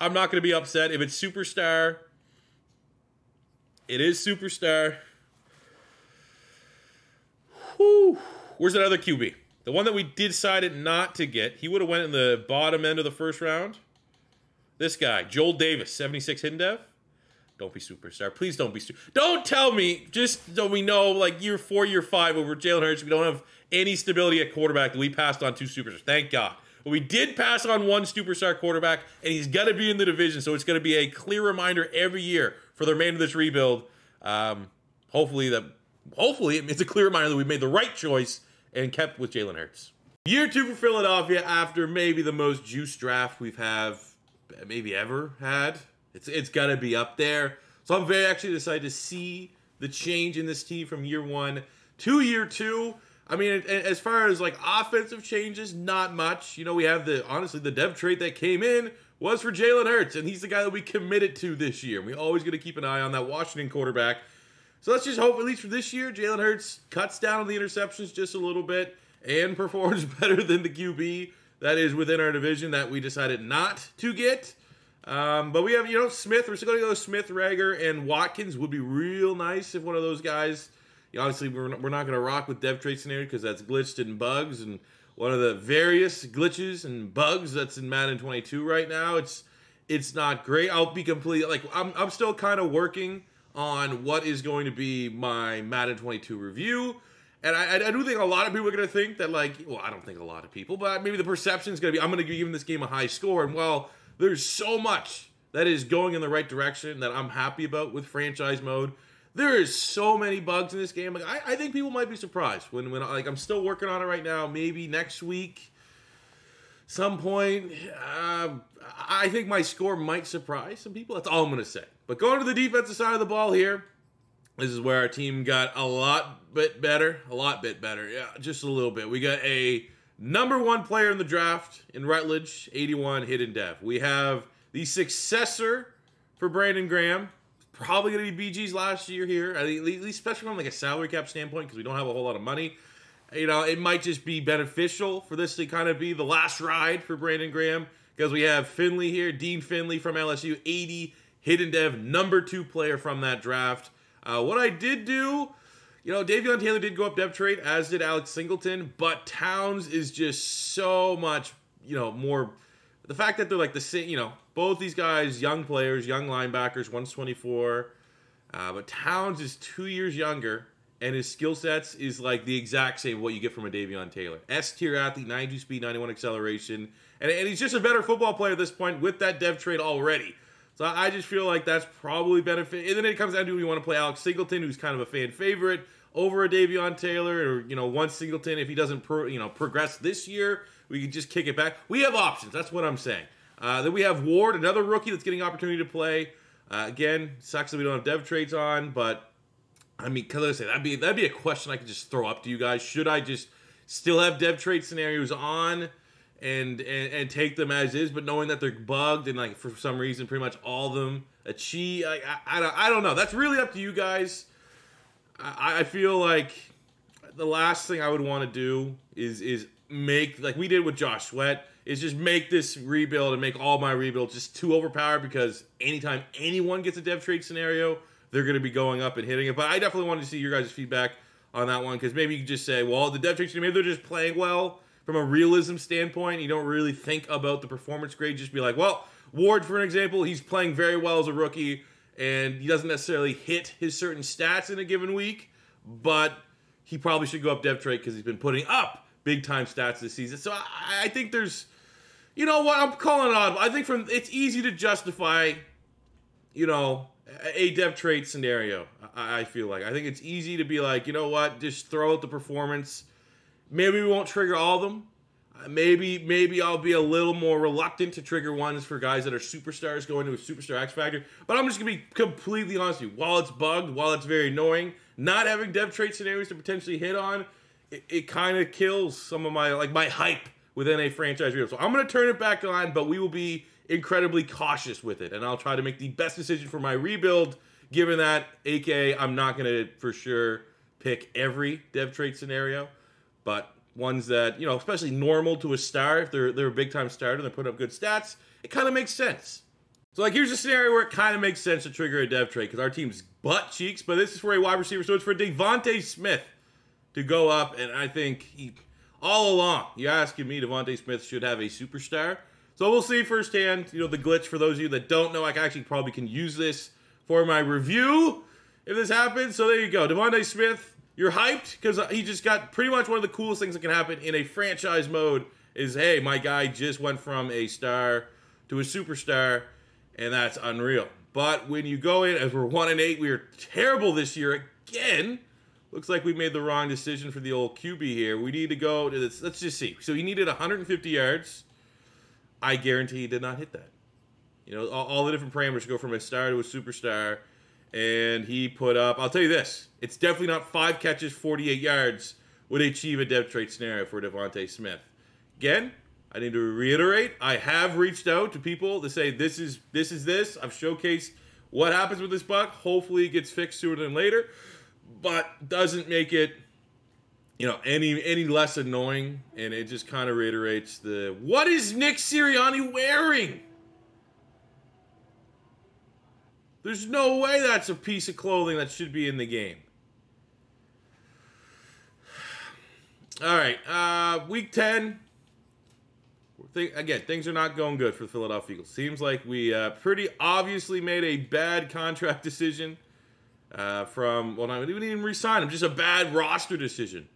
I'm not going to be upset. If it's superstar, it is superstar. Whew. Where's that other QB? The one that we decided not to get, he would have went in the bottom end of the first round. This guy, Joel Davis, 76 hidden dev. Don't be superstar. Please don't be. don't tell me, just so we know, like year four, year five over Jalen Hurts, we don't have any stability at quarterback that we passed on two superstars. Thank God. But we did pass on one superstar quarterback, and he's going to be in the division, so it's going to be a clear reminder every year for the remainder of this rebuild. Um, hopefully, that hopefully it's a clear reminder that we made the right choice and kept with Jalen Hurts. Year two for Philadelphia after maybe the most juice draft we've have maybe ever had. It's it's got to be up there. So I'm very actually excited to see the change in this team from year one to year two. I mean, as far as like offensive changes, not much. You know, we have the honestly the dev trait that came in was for Jalen Hurts, and he's the guy that we committed to this year. We always got to keep an eye on that Washington quarterback. So let's just hope, at least for this year, Jalen Hurts cuts down on the interceptions just a little bit and performs better than the QB that is within our division that we decided not to get. Um, but we have, you know, Smith. We're still going to go Smith, Reagor, and Watkins. Would be real nice if one of those guys. Obviously, we're not, we're not going to rock with dev trait scenario because that's glitched and bugs and one of the various glitches and bugs that's in Madden 22 right now. It's it's not great. I'll be completely like I'm I'm still kind of working on what is going to be my Madden 22 review. And I, I do think a lot of people are going to think that, like, well, I don't think a lot of people, but maybe the perception is going to be I'm going to be giving this game a high score. And well, there's so much that is going in the right direction that I'm happy about with franchise mode. There is so many bugs in this game. Like, I, I think people might be surprised when, when like I'm still working on it right now. Maybe next week, some point, uh, I think my score might surprise some people. That's all I'm going to say. But going to the defensive side of the ball here, this is where our team got a lot bit better, a lot bit better. Yeah, just a little bit. We got a number one player in the draft in Rutledge, 81 hidden dev. We have the successor for Brandon Graham, probably going to be BG's last year here, at least especially from like a salary cap standpoint because we don't have a whole lot of money. You know, it might just be beneficial for this to kind of be the last ride for Brandon Graham because we have Finley here, Dean Finley from LSU, 80 hidden dev, number two player from that draft. Uh, what I did do, you know, Davion Taylor did go up dev trait, as did Alex Singleton, but Towns is just so much, you know, more. The fact that they're like the same, you know, both these guys, young players, young linebackers, 124. Uh, but Towns is two years younger, and his skill sets is like the exact same what you get from a Davion Taylor. S tier athlete, 92 speed, 91 acceleration, and, and he's just a better football player at this point with that dev trait already. So I just feel like that's probably benefit. And then it comes down to we want to play Alex Singleton, who's kind of a fan favorite, over a Davion Taylor, or you know, one Singleton. If he doesn't, pro, you know, progress this year, we could just kick it back. We have options. That's what I'm saying. Uh, then we have Ward, another rookie that's getting opportunity to play. Uh, again, sucks that we don't have dev traits on, but I mean, can I say that'd be that'd be a question I could just throw up to you guys. Should I just still have dev trait scenarios on? and, and and take them as is, but knowing that they're bugged and like for some reason, pretty much all of them achieve. I, I, I, don't, I don't know. That's really up to you guys. I, I feel like the last thing I would want to do is is make like we did with Josh Sweat is just make this rebuild and make all my rebuilds just too overpowered because anytime anyone gets a dev trait scenario, they're going to be going up and hitting it. But I definitely wanted to see your guys' feedback on that one because maybe you could just say, well, the dev trait maybe they're just playing well from a realism standpoint, you don't really think about the performance grade. Just be like, well, Ward, for an example, he's playing very well as a rookie, and he doesn't necessarily hit his certain stats in a given week, but he probably should go up dev trait because he's been putting up big time stats this season. So I, I, think there's, you know what, I'm calling it odd. I think from it's easy to justify, you know, a dev trait scenario. I, I feel like I think it's easy to be like, you know what, just throw out the performance Maybe we won't trigger all of them. Uh, maybe maybe I'll be a little more reluctant to trigger ones for guys that are superstars going to a superstar X Factor. But I'm just gonna be completely honest with you. While it's bugged, while it's very annoying, not having dev trait scenarios to potentially hit on, it, it kind of kills some of my like my hype within a franchise real. So I'm gonna turn it back on, but we will be incredibly cautious with it, and I'll try to make the best decision for my rebuild. Given that, AK, I'm not gonna for sure pick every dev trait scenario but ones that you know, especially normal to a star, if they're they're a big time starter and they're putting up good stats, it kind of makes sense. So like here's a scenario where it kind of makes sense to trigger a dev trait because our team's butt cheeks, but this is for a wide receiver, so it's for DeVonta Smith to go up, and I think he all along you're asking me DeVonta Smith should have a superstar. So we'll see firsthand, you know, the glitch for those of you that don't know, I actually probably can use this for my review if this happens. So there you go. DeVonta Smith, you're hyped because he just got pretty much one of the coolest things that can happen in a franchise mode is hey, my guy just went from a star to a superstar, and that's unreal. But when you go in, as we're one and eight, we are terrible this year again. Looks like we made the wrong decision for the old QB here. We need to go to this. Let's just see. So he needed 150 yards. I guarantee he did not hit that. You know, all, all the different parameters go from a star to a superstar. And he put up, I'll tell you this, it's definitely not five catches, 48 yards would achieve a dev trait scenario for DeVonta Smith. Again, I need to reiterate, I have reached out to people to say this is this is this. I've showcased what happens with this buck. Hopefully it gets fixed sooner than later, but doesn't make it you know any any less annoying and it just kind of reiterates the what is Nick Sirianni wearing? There's no way that's a piece of clothing that should be in the game. All right, uh, week 10. Think, again, things are not going good for the Philadelphia Eagles. Seems like we uh, pretty obviously made a bad contract decision uh, from, well, not, didn't even resign him, just a bad roster decision.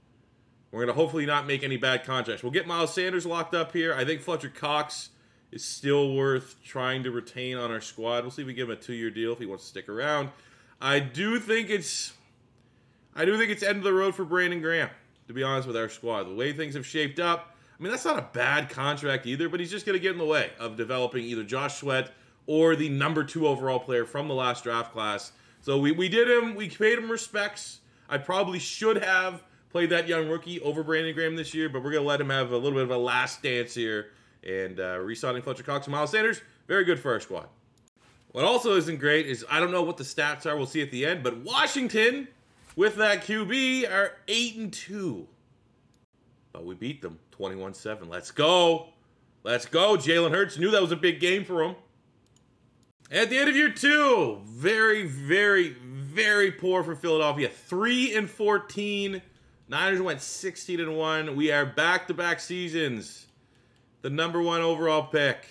We're going to hopefully not make any bad contracts. We'll get Miles Sanders locked up here. I think Fletcher Cox is still worth trying to retain on our squad. We'll see if we give him a two-year deal if he wants to stick around. I do think it's I do think it's end of the road for Brandon Graham, to be honest with our squad. The way things have shaped up, I mean that's not a bad contract either, but he's just gonna get in the way of developing either Josh Sweat or the number two overall player from the last draft class. So we, we did him, we paid him respects. I probably should have played that young rookie over Brandon Graham this year, but we're gonna let him have a little bit of a last dance here and uh, Fletcher Cox and Miles Sanders, very good for our squad. What also isn't great is I don't know what the stats are. We'll see at the end. But Washington, with that QB, are eight and two. But we beat them 21-7. Let's go. Let's go. Jalen Hurts knew that was a big game for him. At the end of year two, very, very, very poor for Philadelphia. Three and 14. Niners went 16 and one. We are back-to-back seasons the number one overall pick.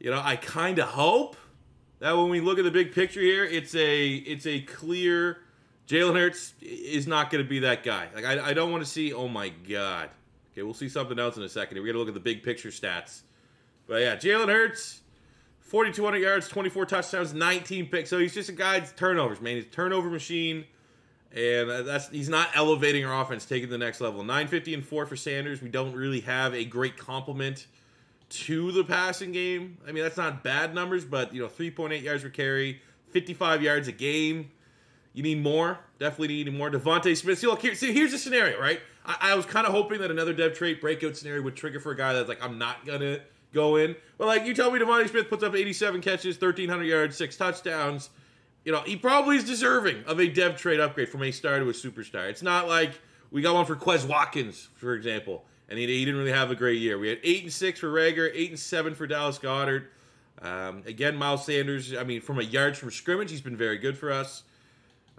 You know, I kind of hope that when we look at the big picture here, it's a it's a clear Jalen Hurts is not going to be that guy. Like I, I don't want to see. Oh my god. Okay, we'll see something else in a second. We're gonna look at the big picture stats. But yeah, Jalen Hurts, 4,200 yards, 24 touchdowns, 19 picks. So he's just a guy turnovers, man. He's a turnover machine and that's he's not elevating our offense, taking the next level. 950 and four for Sanders. We don't really have a great complement to the passing game. I mean, that's not bad numbers, but you know, 3.8 yards per carry, 55 yards a game. You need more. Definitely need more. DeVonta Smith. See, look here. See, here's the scenario, right? I, I was kind of hoping that another dev trait breakout scenario would trigger for a guy that's like, I'm not gonna go in. But like, you tell me DeVonta Smith puts up 87 catches, 1,300 yards, six touchdowns you know, he probably is deserving of a dev trait upgrade from a star to a superstar. It's not like we got one for Quez Watkins, for example, and he, he didn't really have a great year. We had eight and six for Reagor, eight and seven for Dallas Goedert. Um, again, Miles Sanders. I mean, from a yards from scrimmage, he's been very good for us.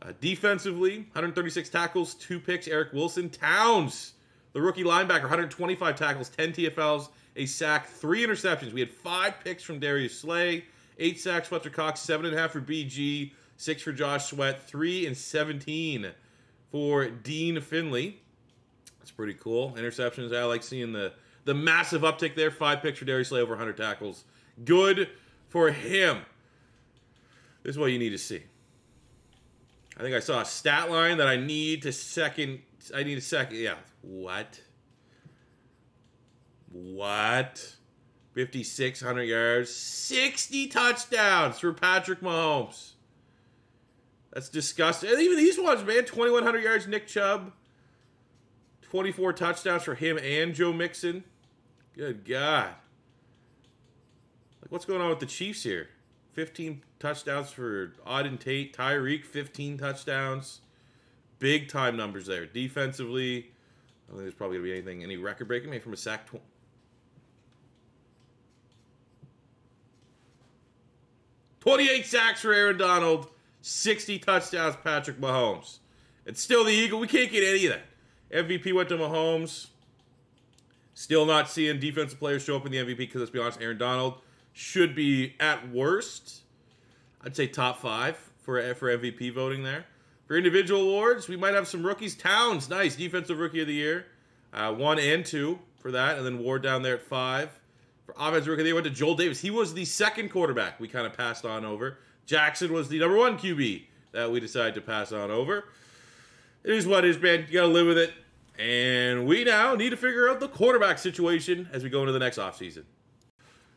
Uh, defensively, 136 tackles, two picks. Eric Wilson, Towns, the rookie linebacker, 125 tackles, 10 TFLs, a sack, three interceptions. We had five picks from Darius Slay. Eight sacks, Fletcher Cox. Seven and a half for BG. Six for Josh Sweat. Three and 17 for Dean Finley. That's pretty cool. Interceptions. I like seeing the the massive uptick there. Five picks for Darius Slay over 100 tackles. Good for him. This is what you need to see. I think I saw a stat line that I need to second. I need a second. Yeah. What? What? 5,600 yards, 60 touchdowns for Patrick Mahomes. That's disgusting. And even these ones, man, 2,100 yards, Nick Chubb. 24 touchdowns for him and Joe Mixon. Good God. Like, what's going on with the Chiefs here? 15 touchdowns for Auden Tate. Tyreek, 15 touchdowns. Big time numbers there. Defensively, I don't think there's probably going to be anything, any record breaking. Maybe from a sack. Tw- 28 sacks for Aaron Donald, 60 touchdowns, Patrick Mahomes. It's still the Eagle. We can't get any of that. MVP went to Mahomes. Still not seeing defensive players show up in the MVP because let's be honest, Aaron Donald should be at worst, I'd say top five for for MVP voting there. For individual awards, we might have some rookies. Towns, nice defensive rookie of the year, uh, one and two for that, and then Ward down there at five. Offensive rookie, they went to Joel Davis. He was the second quarterback we kind of passed on over. Jackson was the number one QB that we decided to pass on over. It is what it is, man. You gotta live with it. And we now need to figure out the quarterback situation as we go into the next offseason.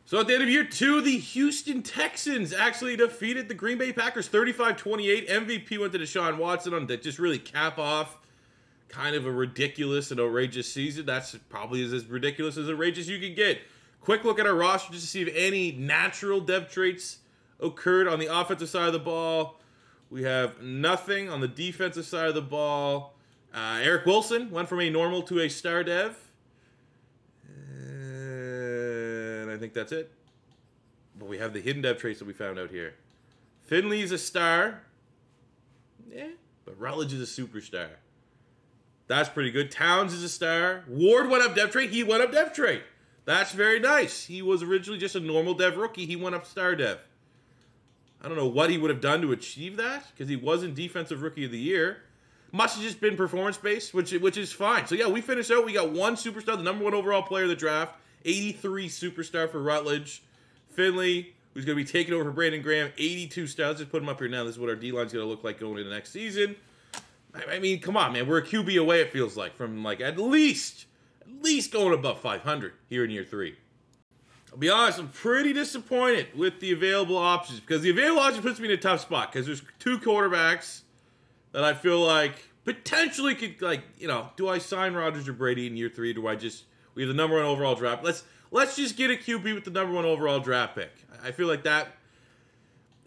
So at the end of year two, the Houston Texans actually defeated the Green Bay Packers 35 28. MVP went to Deshaun Watson on to just really cap off kind of a ridiculous and outrageous season. That's probably as ridiculous as outrageous you can get. Quick look at our roster just to see if any natural dev traits occurred on the offensive side of the ball. We have nothing on the defensive side of the ball. Uh, Eric Wilson went from a normal to a star dev. And I think that's it. But we have the hidden dev traits that we found out here. Finley's a star. Yeah, but Rutledge is a superstar. That's pretty good. Towns is a star. Ward went up dev trait. He went up dev trait. That's very nice. He was originally just a normal dev rookie. He went up star dev. I don't know what he would have done to achieve that because he wasn't defensive rookie of the year. Must have just been performance based, which which is fine. So yeah, we finished out. We got one superstar, the number one overall player of the draft, 83 superstar for Rutledge. Finley, who's going to be taking over for Brandon Graham, 82 stars. Just put him up here now. This is what our D line's going to look like going into next season. I mean, come on, man. We're a QB away. It feels like from like at least at least going above 500 here in year three. I'll be honest, I'm pretty disappointed with the available options because the available option puts me in a tough spot because there's two quarterbacks that I feel like potentially could like you know do I sign Rodgers or Brady in year three? Do I just we have the number one overall draft? Let's let's just get a QB with the number one overall draft pick. I feel like that.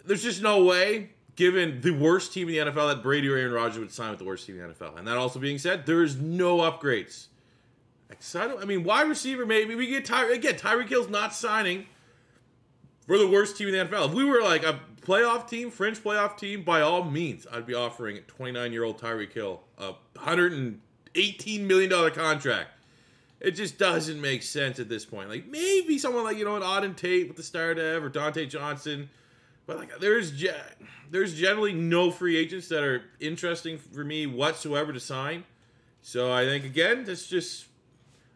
There's just no way, given the worst team in the NFL, that Brady or Aaron Rodgers would sign with the worst team in the NFL. And that also being said, there is no upgrades. I, I mean, wide receiver maybe we get Ty again. Tyreek Hill's not signing for the worst team in the NFL. If we were like a playoff team, fringe playoff team, by all means, I'd be offering 29 year old Tyreek Hill a 118 million dollar contract. It just doesn't make sense at this point. Like maybe someone like you know an Auden Tate with the star dev or Diontae Johnson, but like there's ge- there's generally no free agents that are interesting for me whatsoever to sign. So I think again, this just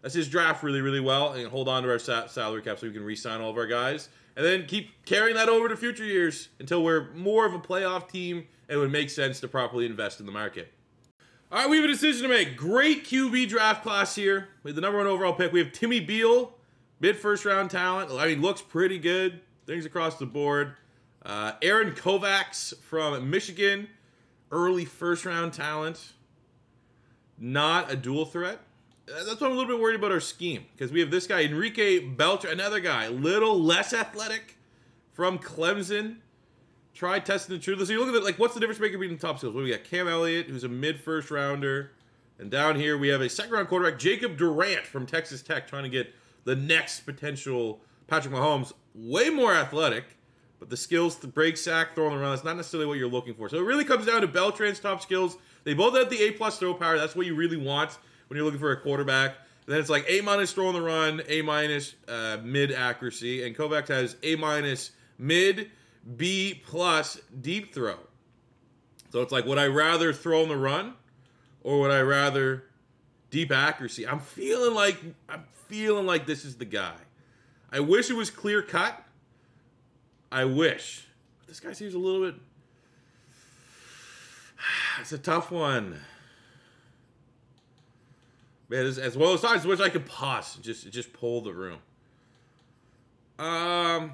let's just draft really really well and hold on to our sa- salary cap so we can re-sign all of our guys and then keep carrying that over to future years until we're more of a playoff team and it would make sense to properly invest in the market. All right, we have a decision to make. Great QB draft class here. We have the number one overall pick. We have Timmy Beal, mid first round talent. I mean, looks pretty good. Things across the board. Uh, Aaron Kovacs from Michigan, early first round talent. Not a dual threat. Uh, that's why I'm a little bit worried about our scheme because we have this guy Enrique Beltran, another guy, a little less athletic from Clemson. Try testing the truth. So you look at it, like what's the difference maker between the top skills? Well, we got Cam Elliott, who's a mid first rounder, and down here we have a second round quarterback, Jacob Durant from Texas Tech, trying to get the next potential Patrick Mahomes. Way more athletic, but the skills to break sack, throwing around, that's not necessarily what you're looking for. So it really comes down to Beltran's top skills. They both have the A plus throw power. That's what you really want when you're looking for a quarterback. And then it's like A minus throw on the run, A minus uh, mid accuracy, and Kovacs has A minus mid B plus deep throw. So it's like, would I rather throw on the run or would I rather deep accuracy? I'm feeling like I'm feeling like this is the guy. I wish it was clear cut. I wish. But this guy seems a little bit It's a tough one. As, as well as times which I could pause just just pull the room. Um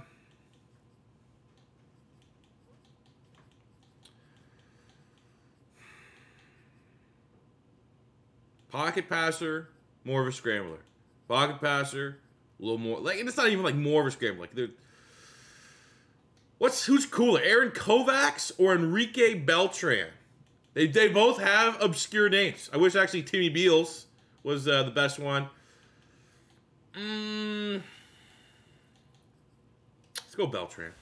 Pocket passer, more of a scrambler. Pocket passer, a little more like and it's not even like more of a scrambler. Like they're, what's who's cooler, Aaron Kovacs or Enrique Beltran? They they both have obscure names. I wish actually Timmy Beals was uh, the best one. Mm, let's go Beltran.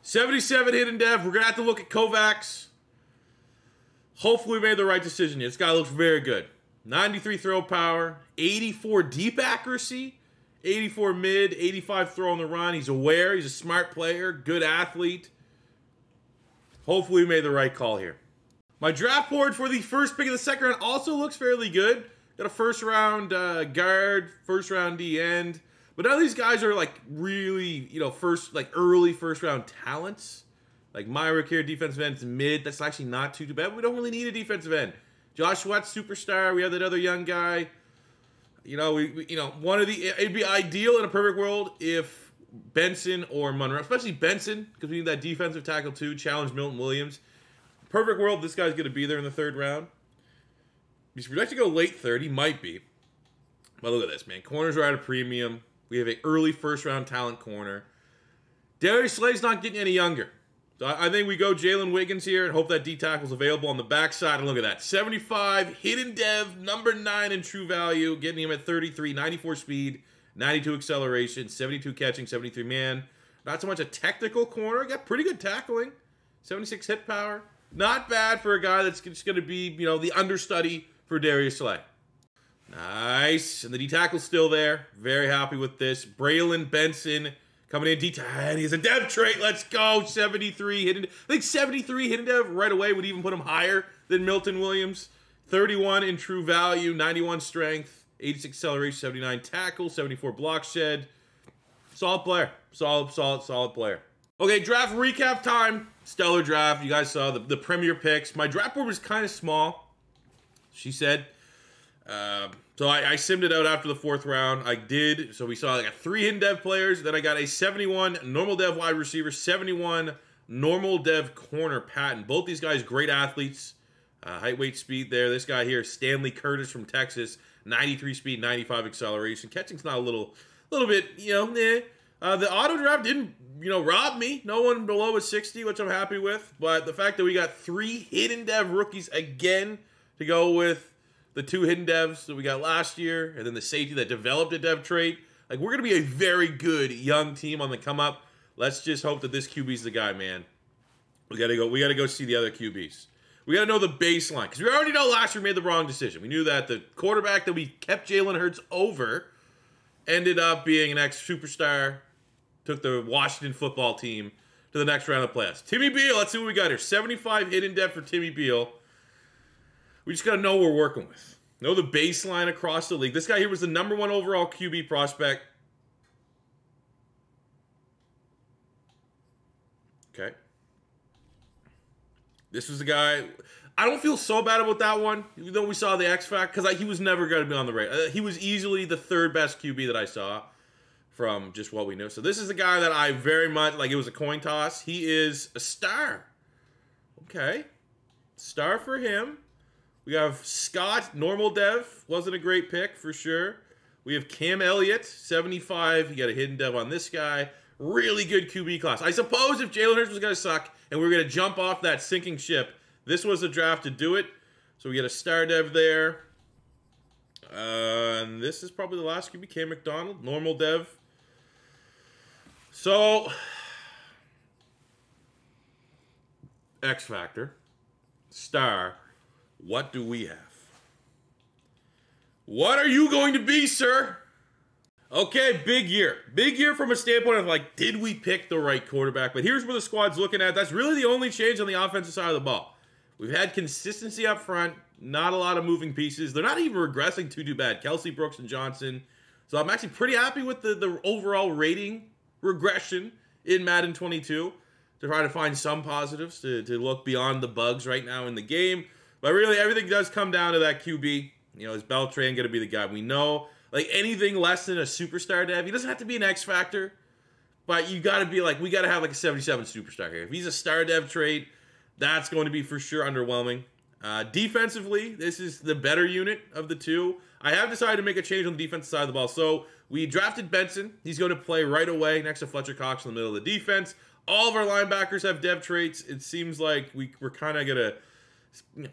77 hidden dev. We're gonna have to look at Kovacs. Hopefully, we made the right decision here. This guy looks very good. 93 throw power, 84 deep accuracy, 84 mid, 85 throw on the run. He's aware. He's a smart player, good athlete. Hopefully, we made the right call here. My draft board for the first pick of the second round also looks fairly good. Got a first round uh, guard, first round D end. But none of these guys are like really, you know, first like early first round talents. Like Myrick here, defensive end's mid. That's actually not too too bad. We don't really need a defensive end. Josh Sweat, superstar. We have that other young guy. You know, we, we, you know one of the it'd be ideal in a perfect world if Benson or Munro, especially Benson, because we need that defensive tackle too. Challenge Milton Williams. Perfect world, this guy's going to be there in the third round. If you'd like to go late third, he might be. But look at this, man. Corners are at a premium. We have an early first round talent corner. Darius Slay's not getting any younger. So I, think we go Jalen Wiggins here and hope that D tackle's available on the backside. And look at that 75 hidden dev, number nine in true value, getting him at 33, 94 speed, 92 acceleration, 72 catching, 73 man. Not so much a technical corner. Got pretty good tackling, 76 hit power. Not bad for a guy that's just going to be, you know, the understudy for Darius Slay. Nice. And the D tackle's still there. Very happy with this. Braylon Benson coming in. D and he's a dev trait. Let's go. 73 hidden. I think 73 hidden dev right away would even put him higher than Milton Williams. 31 in true value, 91 strength, 86 acceleration, 79 tackle, 74 block shed. Solid player. Solid, solid, solid player. Okay, draft recap time. Stellar draft. You guys saw the, the premier picks. My draft board was kind of small. She said um, so I, I simmed it out after the fourth round. I did. So we saw like three hidden dev players. Then I got a 71 normal dev wide receiver, 71 normal dev corner Patton. Both these guys great athletes. Uh, height, weight, speed there. This guy here, Stanley Curtis from Texas, 93 speed, 95 acceleration. Catching's not a little, little bit, you know, eh. Uh, the auto draft didn't, you know, rob me. No one below a 60, which I'm happy with. But the fact that we got three hidden dev rookies again to go with the two hidden devs that we got last year, and then the safety that developed a dev trait. Like we're gonna be a very good young team on the come up. Let's just hope that this QB's the guy, man. We gotta go. We gotta go see the other QBs. We gotta know the baseline because we already know last year we made the wrong decision. We knew that the quarterback that we kept Jalen Hurts over ended up being an ex superstar. Took the Washington football team to the next round of playoffs. Timmy Beal. Let's see what we got here. 75 hidden dev for Timmy Beal. We just got to know what we're working with. Know the baseline across the league. This guy here was the number one overall QB prospect. Okay. This was the guy. I don't feel so bad about that one, even though we saw the X Factor, because he was never going to be on the right. Uh, he was easily the third best QB that I saw from just what we knew. So this is a guy that I very much like. It was a coin toss. He is a star. Okay, star for him. We have Scott, normal dev, wasn't a great pick for sure. We have Cam Elliott, 75. You got a hidden dev on this guy. Really good QB class. I suppose if Jalen Hurts was going to suck and we were going to jump off that sinking ship, this was the draft to do it. So we get a star dev there. Uh, and this is probably the last QB, Cam McDonald, normal dev. So, X Factor, star, what do we have? What are you going to be, sir? Okay, big year. Big year from a standpoint of like, did we pick the right quarterback? But here's where the squad's looking at. That's really the only change on the offensive side of the ball. We've had consistency up front, not a lot of moving pieces. They're not even regressing too too bad. Kelce Brooks and Johnson. So I'm actually pretty happy with the, the overall rating regression in Madden 22 to try to find some positives to, to look beyond the bugs right now in the game. But really, everything does come down to that QB. You know, is Beltran going to be the guy? We know, like anything less than a superstar dev, he doesn't have to be an X factor, but you got to be like, we got to have like a 77 superstar here. If he's a star dev trait, that's going to be for sure underwhelming. Uh, defensively, this is the better unit of the two. I have decided to make a change on the defensive side of the ball. So we drafted Benson. He's going to play right away next to Fletcher Cox in the middle of the defense. All of our linebackers have dev traits. It seems like we, we're kind of going to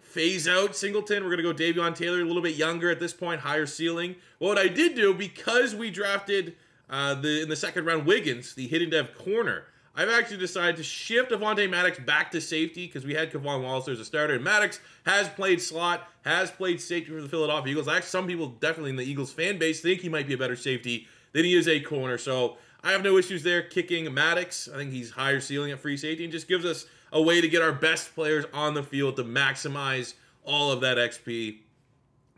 phase out Singleton. We're going to go Davion Taylor, a little bit younger at this point, higher ceiling. Well, what I did do, because we drafted uh, the in the second round Wiggins, the hidden dev corner, I've actually decided to shift Avonte Maddox back to safety because we had K'Von Wallace as a starter. And Maddox has played slot, has played safety for the Philadelphia Eagles. Actually, some people definitely in the Eagles fan base think he might be a better safety than he is a corner. So I have no issues there kicking Maddox. I think he's higher ceiling at free safety and just gives us a way to get our best players on the field to maximize all of that XP.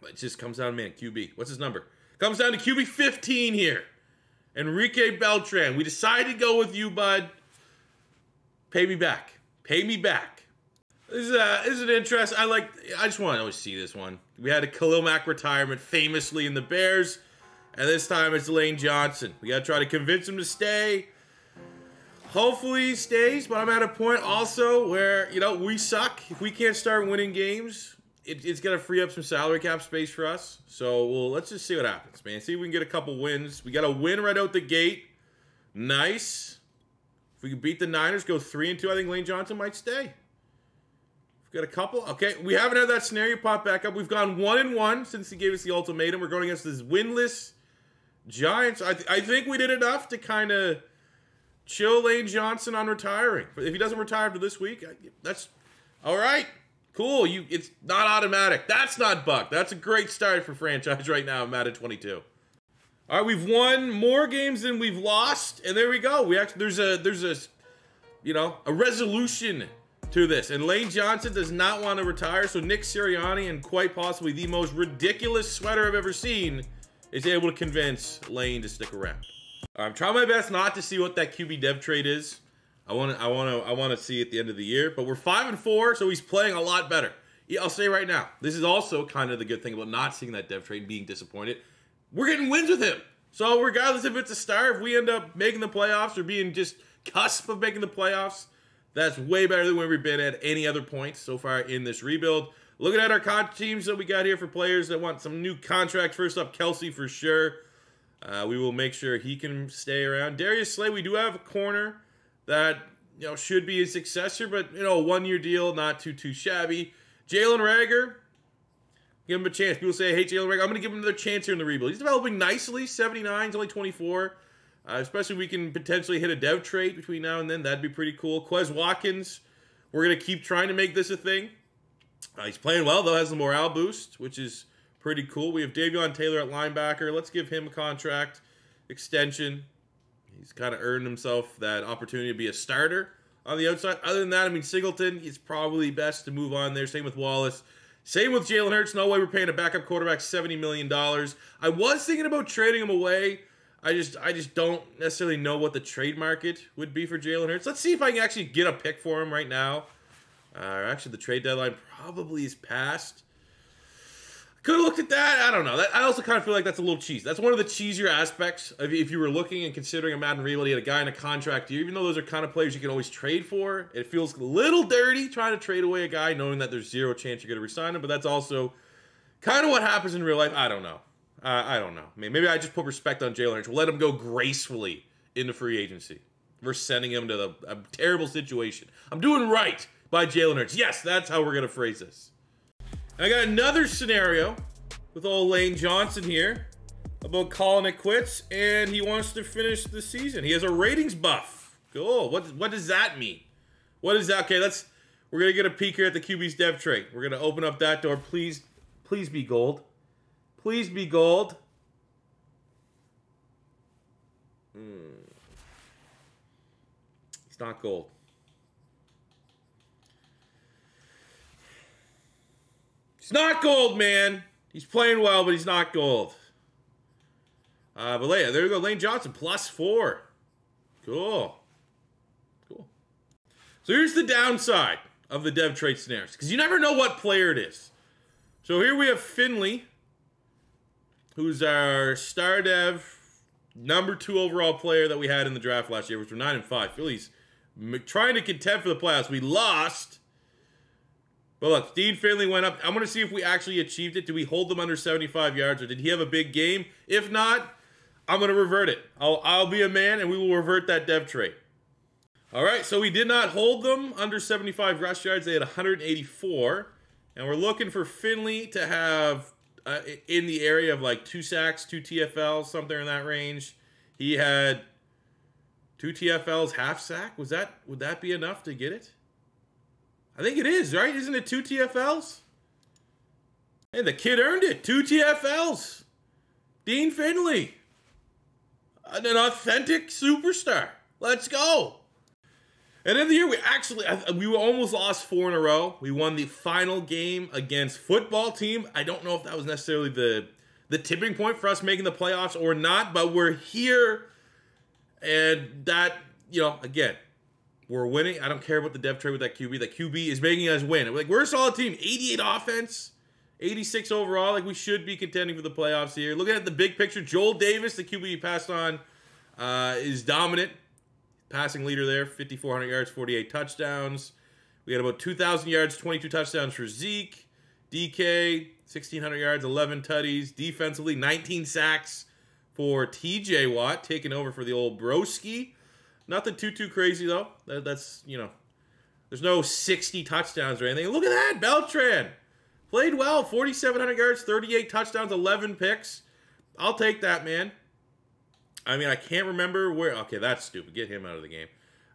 It just comes down, to man, QB. What's his number? Comes down to QB 15 here. Enrique Beltran. We decided to go with you, bud. Pay me back. Pay me back. This is, uh, this is an interest. I like. I just want to always see this one. We had a Khalil Mack retirement famously in the Bears, and this time it's Lane Johnson. We got to try to convince him to stay. Hopefully he stays, but I'm at a point also where you know we suck. If we can't start winning games, it, it's gonna free up some salary cap space for us. So well, let's just see what happens, man. See if we can get a couple wins. We got a win right out the gate. Nice. We can beat the Niners, go three and two, I think Lane Johnson might stay. We've got a couple. Okay, we haven't had that scenario pop back up. We've gone one and one since he gave us the ultimatum. We're going against this winless Giants. I, th- I think we did enough to kind of chill Lane Johnson on retiring. If he doesn't retire after this week, that's all right. Cool. You it's not automatic. That's not Buck. That's a great start for franchise right now. I'm at 22. All right, we've won more games than we've lost, and there we go. We actually there's a there's a you know a resolution to this, and Lane Johnson does not want to retire. So Nick Sirianni and quite possibly the most ridiculous sweater I've ever seen is able to convince Lane to stick around. I'm trying my best not to see what that QB dev trait is. I want to, I want to, I want to see at the end of the year. But we're five and four, so he's playing a lot better. I'll say right now, this is also kind of the good thing about not seeing that dev trait and being disappointed. We're getting wins with him. So regardless if it's a star, if we end up making the playoffs or being just cusp of making the playoffs, that's way better than where we've been at any other point so far in this rebuild. Looking at our con- teams that we got here for players that want some new contracts. First up, Kelce for sure. Uh, we will make sure he can stay around. Darius Slay, we do have a corner that you know should be his successor, but you know, one year deal, not too too shabby. Jalen Reagor, give him a chance. People say I hate Jalen Reagor. I'm going to give him another chance here in the rebuild. He's developing nicely. 79, he's only 24. Uh, especially we can potentially hit a dev trait between now and then. That'd be pretty cool. Quez Watkins, we're going to keep trying to make this a thing. Uh, he's playing well though, has a morale boost, which is pretty cool. We have Davion Taylor at linebacker. Let's give him a contract extension. He's kind of earned himself that opportunity to be a starter on the outside. Other than that, I mean, Singleton, is probably best to move on there. Same with Wallace. Same with Jalen Hurts. No way we're paying a backup quarterback $70 million. I was thinking about trading him away. I just I just don't necessarily know what the trade market would be for Jalen Hurts. Let's see if I can actually get a pick for him right now. Uh, actually, the trade deadline probably is past. Could have looked at that. I don't know. That, I also kind of feel like that's a little cheesy. That's one of the cheesier aspects of if you were looking and considering a Madden Reload, you a guy in a contract year. Even though those are kind of players you can always trade for, it feels a little dirty trying to trade away a guy knowing that there's zero chance you're going to resign him. But that's also kind of what happens in real life. I don't know. Uh, I don't know. Maybe I just put respect on Jalen Hurts. We'll let him go gracefully into free agency versus sending him to the, a terrible situation. I'm doing right by Jalen Hurts. Yes, that's how we're going to phrase this. I got another scenario with old Lane Johnson here about calling it quits, and he wants to finish the season. He has a ratings buff. Cool. What what does that mean? What is that? Okay, let's. We're gonna get a peek here at the QB's dev trait. We're gonna open up that door. Please, please be gold. Please be gold. Hmm. It's not gold. He's not gold, man. He's playing well, but he's not gold. Uh, but yeah, there we go. Lane Johnson, plus four. Cool. Cool. So here's the downside of the dev trait scenarios, because you never know what player it is. So here we have Finley, who's our star dev, number two overall player that we had in the draft last year, which were nine and five. Philly's trying to contend for the playoffs. We lost but look, Dean Finley went up. I'm going to see if we actually achieved it. Did we hold them under 75 yards or did he have a big game? If not, I'm going to revert it. I'll, I'll be a man and we will revert that dev trait. All right, so we did not hold them under 75 rush yards. They had 184. And we're looking for Finley to have uh, in the area of like two sacks, two TFLs, something in that range. He had two TFLs, half sack. Was that would that be enough to get it? I think it is, right? Isn't it two TFLs? Hey, the kid earned it. Two TFLs. Dean Finley. An authentic superstar. Let's go. And in the year, we actually we almost lost four in a row. We won the final game against football team. I don't know if that was necessarily the the tipping point for us making the playoffs or not, but we're here And that, you know, again, we're winning. I don't care about the dev trait with that QB. That QB is making us win. Like we're a solid team. 88 offense, 86 overall. Like we should be contending for the playoffs here. Looking at the big picture, Joel Davis, the QB you passed on, uh, is dominant. Passing leader there, 5,400 yards, 48 touchdowns. We had about 2,000 yards, 22 touchdowns for Zeke. DK, 1,600 yards, 11 tutties. Defensively, 19 sacks for TJ Watt, taking over for the old Broski. Nothing too, too crazy, though. That, that's, you know, there's no 60 touchdowns or anything. Look at that. Beltran played well. 4,700 yards, 38 touchdowns, 11 picks. I'll take that, man. I mean, I can't remember where. Okay, that's stupid. Get him out of the game.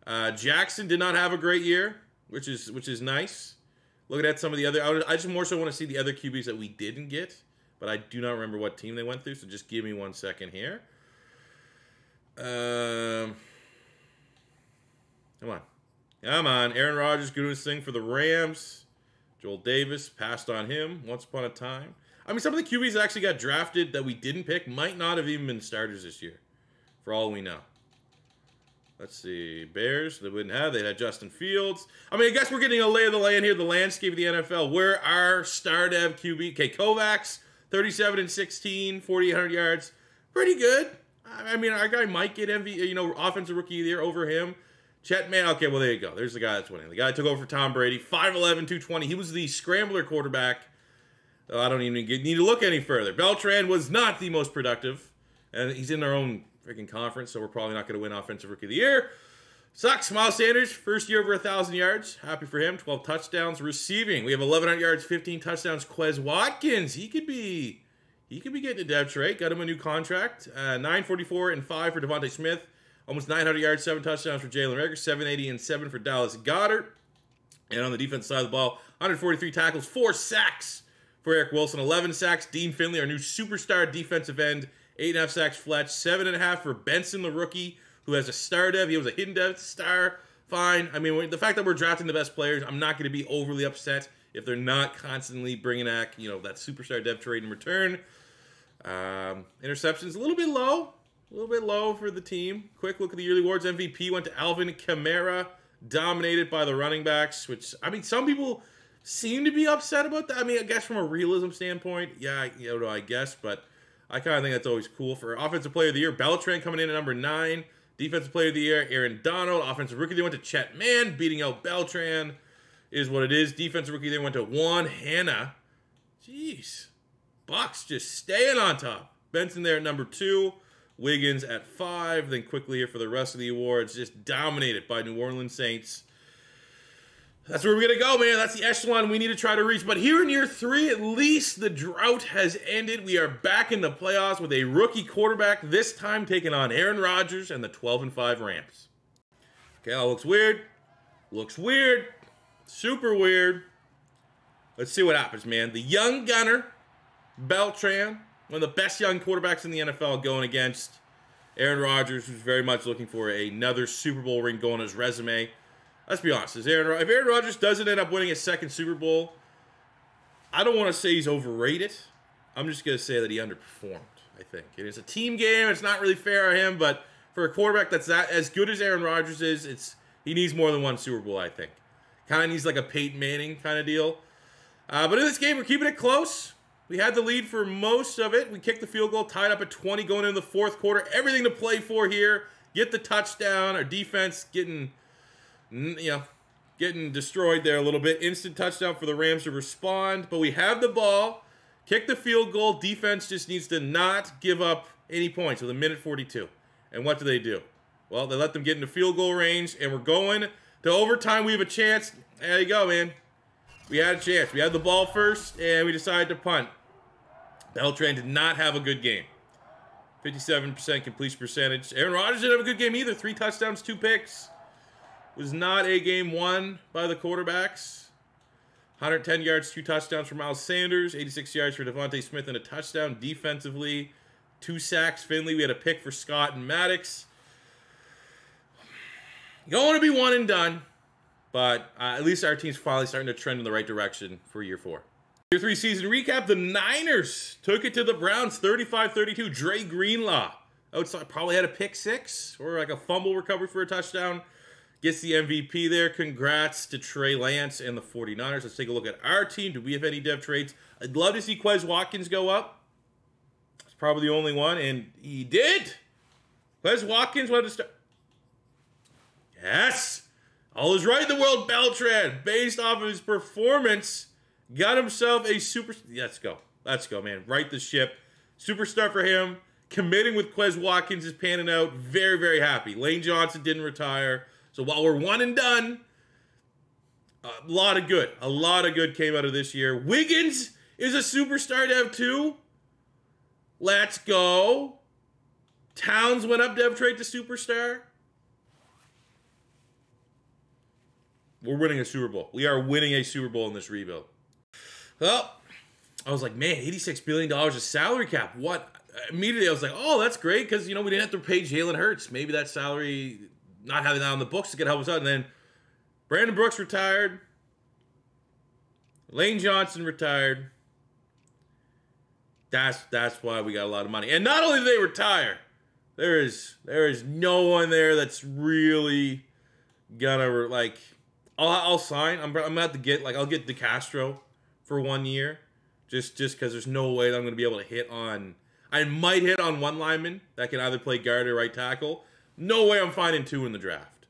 Uh, Jackson did not have a great year, which is which is nice. Looking at some of the other, I, would, I just more so want to see the other QBs that we didn't get, but I do not remember what team they went through. So just give me one second here. Um, come on, come on. Aaron Rodgers his thing for the Rams. Joel Davis passed on him once upon a time. I mean, some of the QBs actually got drafted that we didn't pick might not have even been starters this year, for all we know. Let's see. Bears, they wouldn't have. They had Justin Fields. I mean, I guess we're getting a lay of the land here, the landscape of the NFL. Where are star dev QB? Okay, Kovacs, 37 and 16, 4,800 yards. Pretty good. I mean, our guy might get MV, you know, offensive rookie of the year over him. Chet Mann, okay, well, there you go. There's the guy that's winning. The guy took over for Tom Brady, 5'11, 220. He was the scrambler quarterback. Oh, I don't even need to look any further. Beltran was not the most productive, and he's in their own freaking conference, so we're probably not going to win Offensive Rookie of the Year. Sucks. Miles Sanders, first year over 1,000 yards. Happy for him. 12 touchdowns. Receiving, we have 1,100 yards, 15 touchdowns. Quez Watkins, he could be he could be getting a dev trait. Got him a new contract. Uh, 944 and 5 for DeVonta Smith. Almost 900 yards, 7 touchdowns for Jalen Reagor. 780 and 7 for Dallas Goedert. And on the defense side of the ball, 143 tackles, 4 sacks for Eric Wilson. 11 sacks. Dean Finley, our new superstar defensive end. Eight and a half sacks Fletch. Seven and a half for Benson, the rookie, who has a star dev. He was a hidden dev star. Fine. I mean, the fact that we're drafting the best players, I'm not going to be overly upset if they're not constantly bringing back, you know, that superstar dev trait in return. Um, interceptions a little bit low, a little bit low for the team. Quick look at the yearly awards. MVP went to Alvin Kamara, dominated by the running backs. Which I mean, some people seem to be upset about that. I mean, I guess from a realism standpoint, yeah, you know, I guess, but I kind of think that's always cool. For Offensive Player of the Year, Beltran coming in at number nine. Defensive Player of the Year, Aaron Donald. Offensive Rookie, they went to Chet Mann, beating out Beltran. Is what it is. Defensive Rookie, they went to Juan Hanna. Jeez. Bucks just staying on top. Benson there at number two. Wiggins at five. Then quickly here for the rest of the awards, just dominated by New Orleans Saints. That's where we're going to go, man. That's the echelon we need to try to reach. But here in year three, at least the drought has ended. We are back in the playoffs with a rookie quarterback, this time taking on Aaron Rodgers and the 12 and 5 Rams. Okay, that looks weird. Looks weird. Super weird. Let's see what happens, man. The young gunner, Beltran, one of the best young quarterbacks in the NFL, going against Aaron Rodgers, who's very much looking for another Super Bowl ring going on his resume let's be honest. Is Aaron, if Aaron Rodgers doesn't end up winning his second Super Bowl, I don't want to say he's overrated. I'm just going to say that he underperformed. I think it's a team game. It's not really fair on him, but for a quarterback that's that as good as Aaron Rodgers is, it's he needs more than one Super Bowl. I think kind of needs like a Peyton Manning kind of deal. Uh, but in this game, we're keeping it close. We had the lead for most of it. We kicked the field goal, tied up at 20 going into the fourth quarter. Everything to play for here. Get the touchdown. Our defense getting mm, you know, getting destroyed there a little bit. Instant touchdown for the Rams to respond, but we have the ball. Kick the field goal. Defense just needs to not give up any points with a minute 42. And what do they do? Well, they let them get into field goal range, and we're going to overtime. We have a chance. There you go, man. We had a chance. We had the ball first, and we decided to punt. Beltran did not have a good game. 57% completion percentage. Aaron Rodgers didn't have a good game either. Three touchdowns, two picks was not a game won by the quarterbacks. 110 yards, two touchdowns for Miles Sanders, 86 yards for DeVonta Smith, and a touchdown defensively. Two sacks, Finley. We had a pick for Scott and Maddox. You don't want to be one and done, but uh, at least our team's finally starting to trend in the right direction for year four. Year three season recap the Niners took it to the Browns 35 32. Dre Greenlaw outside, probably had a pick six or like a fumble recovery for a touchdown. Gets the MVP there. Congrats to Trey Lance and the 49ers. Let's take a look at our team. Do we have any dev traits? I'd love to see Quez Watkins go up. It's probably the only one, and he did. Quez Watkins wanted to start. Yes! All is right in the world, Beltran. Based off of his performance, got himself a super. Let's go. Let's go, man. Right the ship. Superstar for him. Committing with Quez Watkins is panning out. Very, very happy. Lane Johnson didn't retire. So while we're one and done, a lot of good. A lot of good came out of this year. Wiggins is a superstar dev too. Let's go. Towns went up dev trait to superstar. We're winning a Super Bowl. We are winning a Super Bowl in this rebuild. Well, I was like, man, $86 billion of salary cap. What? Immediately, I was like, oh, that's great because, you know, we didn't have to pay Jalen Hurts. Maybe that salary not having that on the books to get help us out. And then Brandon Brooks retired. Lane Johnson retired. That's that's why we got a lot of money. And not only they retire, there is there is no one there that's really gonna like. I'll, I'll sign. I'm, I'm gonna to get like I'll get DeCastro for one year, just just because there's no way that I'm gonna be able to hit on. I might hit on one lineman that can either play guard or right tackle, no way I'm finding two in the draft.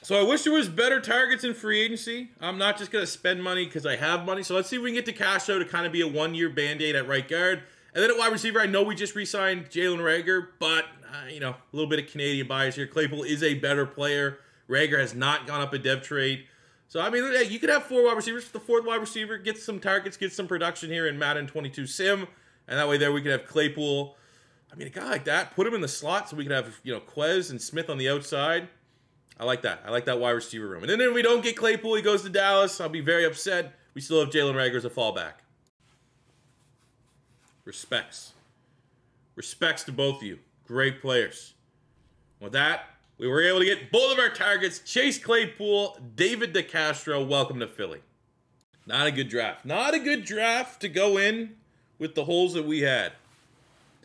So I wish there was better targets in free agency. I'm not just going to spend money because I have money. So let's see if we can get to cash out to kind of be a one-year band-aid at right guard. And then at wide receiver, I know we just re-signed Jalen Reagor, but, uh, you know, a little bit of Canadian bias here. Claypool is a better player. Rager has not gone up a dev trait. So, I mean, you could have four wide receivers. The fourth wide receiver gets some targets, gets some production here in Madden 22 Sim. And that way there we could have Claypool I mean, a guy like that, put him in the slot so we could have, you know, Quez and Smith on the outside. I like that. I like that wide receiver room. And then if we don't get Claypool, he goes to Dallas. I'll be very upset. We still have Jalen Reagor as a fallback. Respects. Respects to both of you. Great players. With that, we were able to get both of our targets Chase Claypool, David DeCastro. Welcome to Philly. Not a good draft. Not a good draft to go in with the holes that we had.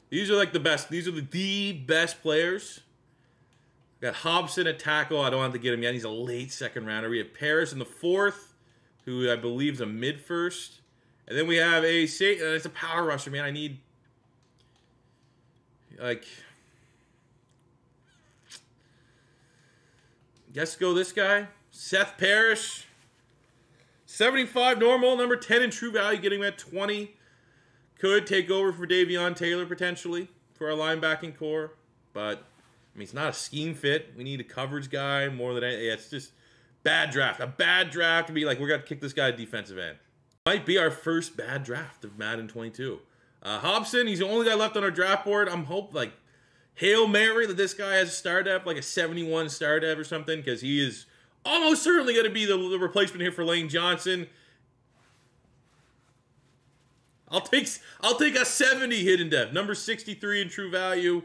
These are like the best. These are the, the best players. got Hobson at tackle. I don't have to get him yet. He's a late second rounder. We have Paris in the fourth, who I believe is a mid first. And then we have a uh, it's a power rusher, man. I need like guess go this guy. Seth Parrish. 75 normal, number 10 in true value, getting him at 20 could take over for Davion Taylor potentially for our linebacking corps, but I mean it's not a scheme fit. We need a coverage guy more than anything. It's just bad draft. A bad draft to be like we're gonna kick this guy defensive end. Might be our first bad draft of Madden 22. Uh, Hobson, he's the only guy left on our draft board. I'm hope like Hail Mary that this guy has a star depth, like a 71 star depth or something, because he is almost certainly going to be the, the replacement here for Lane Johnson. I'll take I'll take a 70 hidden dev. Number 63 in true value.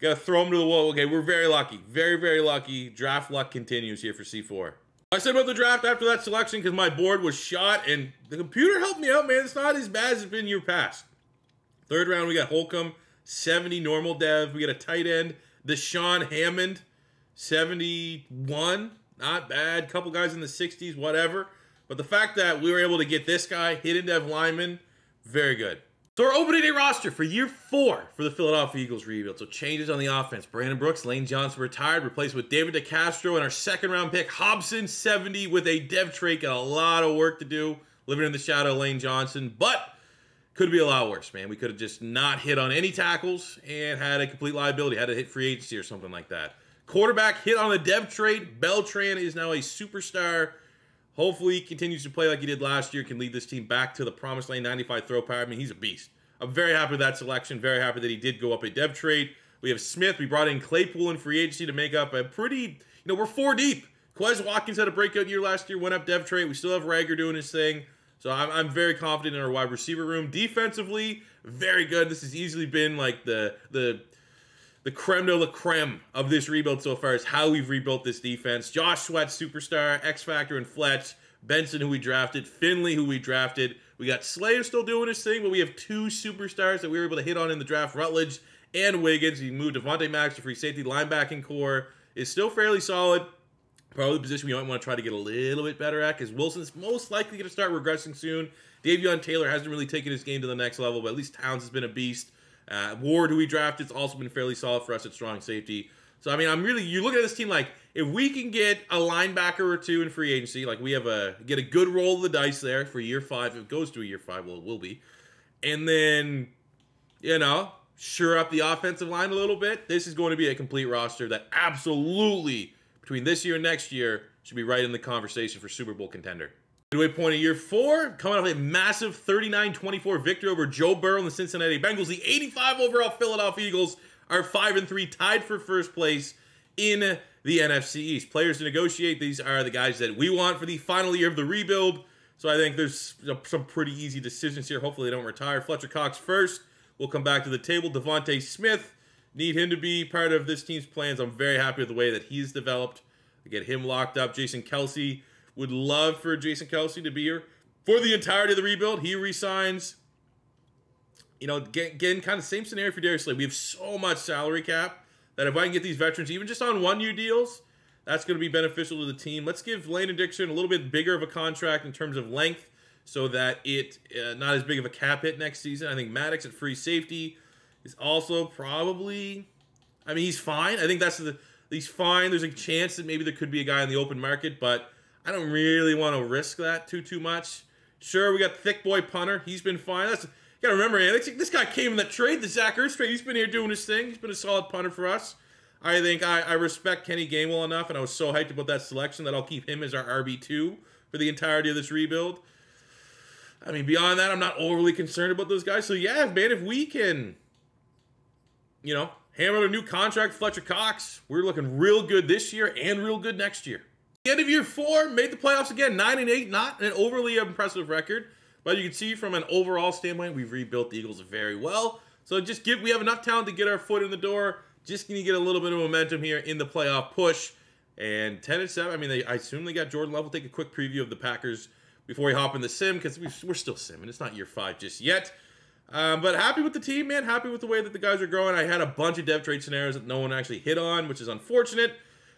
Gotta throw him to the wall. Okay, we're very lucky. Very, very lucky. Draft luck continues here for C4. I said about the draft after that selection because my board was shot and the computer helped me out, man. It's not as bad as it's been year past. Third round, we got Holcomb, 70 normal dev. We got a tight end, Deshaun Hammond, 71. Not bad. Couple guys in the 60s, whatever. But the fact that we were able to get this guy, hidden dev lineman, very good. So our opening day roster for year four for the Philadelphia Eagles rebuild. So changes on the offense. Brandon Brooks, Lane Johnson retired, replaced with David DeCastro and our second round pick, Hobson, 70 with a dev trait. Got a lot of work to do, living in the shadow of Lane Johnson, but could be a lot worse, man. We could have just not hit on any tackles and had a complete liability, had to hit free agency or something like that. Quarterback hit on the dev trait. Beltran is now a superstar Hopefully, he continues to play like he did last year, can lead this team back to the promised lane 95 throw power. I mean, he's a beast. I'm very happy with that selection. Very happy that he did go up a dev trait. We have Smith. We brought in Claypool in free agency to make up a pretty, you know, we're four deep. Quez Watkins had a breakout year last year, went up dev trait. We still have Reagor doing his thing. So I'm, I'm very confident in our wide receiver room. Defensively, very good. This has easily been like the the the creme de la creme of this rebuild so far is how we've rebuilt this defense. Josh Sweat, superstar, X Factor, and Fletch. Benson, who we drafted. Finley, who we drafted. We got Slayer still doing his thing, but we have two superstars that we were able to hit on in the draft Rutledge and Wiggins. He moved Devontae Max to free safety. Linebacking corps is still fairly solid. Probably the position we might want to try to get a little bit better at because Wilson's most likely going to start regressing soon. Davion Taylor hasn't really taken his game to the next level, but at least Towns has been a beast. Uh, Ward, who we drafted, has also been fairly solid for us at strong safety. So I mean, I'm really you look at this team like if we can get a linebacker or two in free agency, like we have a get a good roll of the dice there for year five. If it goes to a year five, well, it will be, and then you know sure up the offensive line a little bit. This is going to be a complete roster that absolutely between this year and next year should be right in the conversation for Super Bowl contender. Midway point of year four, coming off a massive 39-24 victory over Joe Burrow and the Cincinnati Bengals. The 85 overall Philadelphia Eagles are five and three, tied for first place in the NFC East. Players to negotiate. These are the guys that we want for the final year of the rebuild. So I think there's some pretty easy decisions here. Hopefully they don't retire. Fletcher Cox first. We'll come back to the table. DeVonta Smith. Need him to be part of this team's plans. I'm very happy with the way that he's developed. To get him locked up. Jason Kelce Would love for Jason Kelce to be here for the entirety of the rebuild. He resigns you know, again, kind of same scenario for Darius Slay. We have so much salary cap that if I can get these veterans, even just on one year deals, that's going to be beneficial to the team. Let's give Landon Dickerson a little bit bigger of a contract in terms of length so that it uh, not as big of a cap hit next season. I think Maddox at free safety is also probably, I mean, he's fine. I think that's the, he's fine. There's a chance that maybe there could be a guy in the open market, but I don't really want to risk that too, too much. Sure, we got thick boy punter. He's been fine. That's gotta remember, Alex, this guy came in that trade, the Zach Ertz trade. He's been here doing his thing. He's been a solid punter for us. I think I, I respect Kenny Gainwell enough, and I was so hyped about that selection that I'll keep him as our RB2 for the entirety of this rebuild. I mean, beyond that, I'm not overly concerned about those guys. So, yeah, man, if we can, you know, hammer a new contract, Fletcher Cox, we're looking real good this year and real good next year. End of year four, made the playoffs again, 9 and 8, not an overly impressive record. But you can see from an overall standpoint, we've rebuilt the Eagles very well. So just give we have enough talent to get our foot in the door. Just to get a little bit of momentum here in the playoff push. And 10 and 7, I mean, they, I assume they got Jordan Love. We'll take a quick preview of the Packers before we hop in the sim because we're still simming. It's not year five just yet. Um, but happy with the team, man. Happy with the way that the guys are growing. I had a bunch of dev trait scenarios that no one actually hit on, which is unfortunate.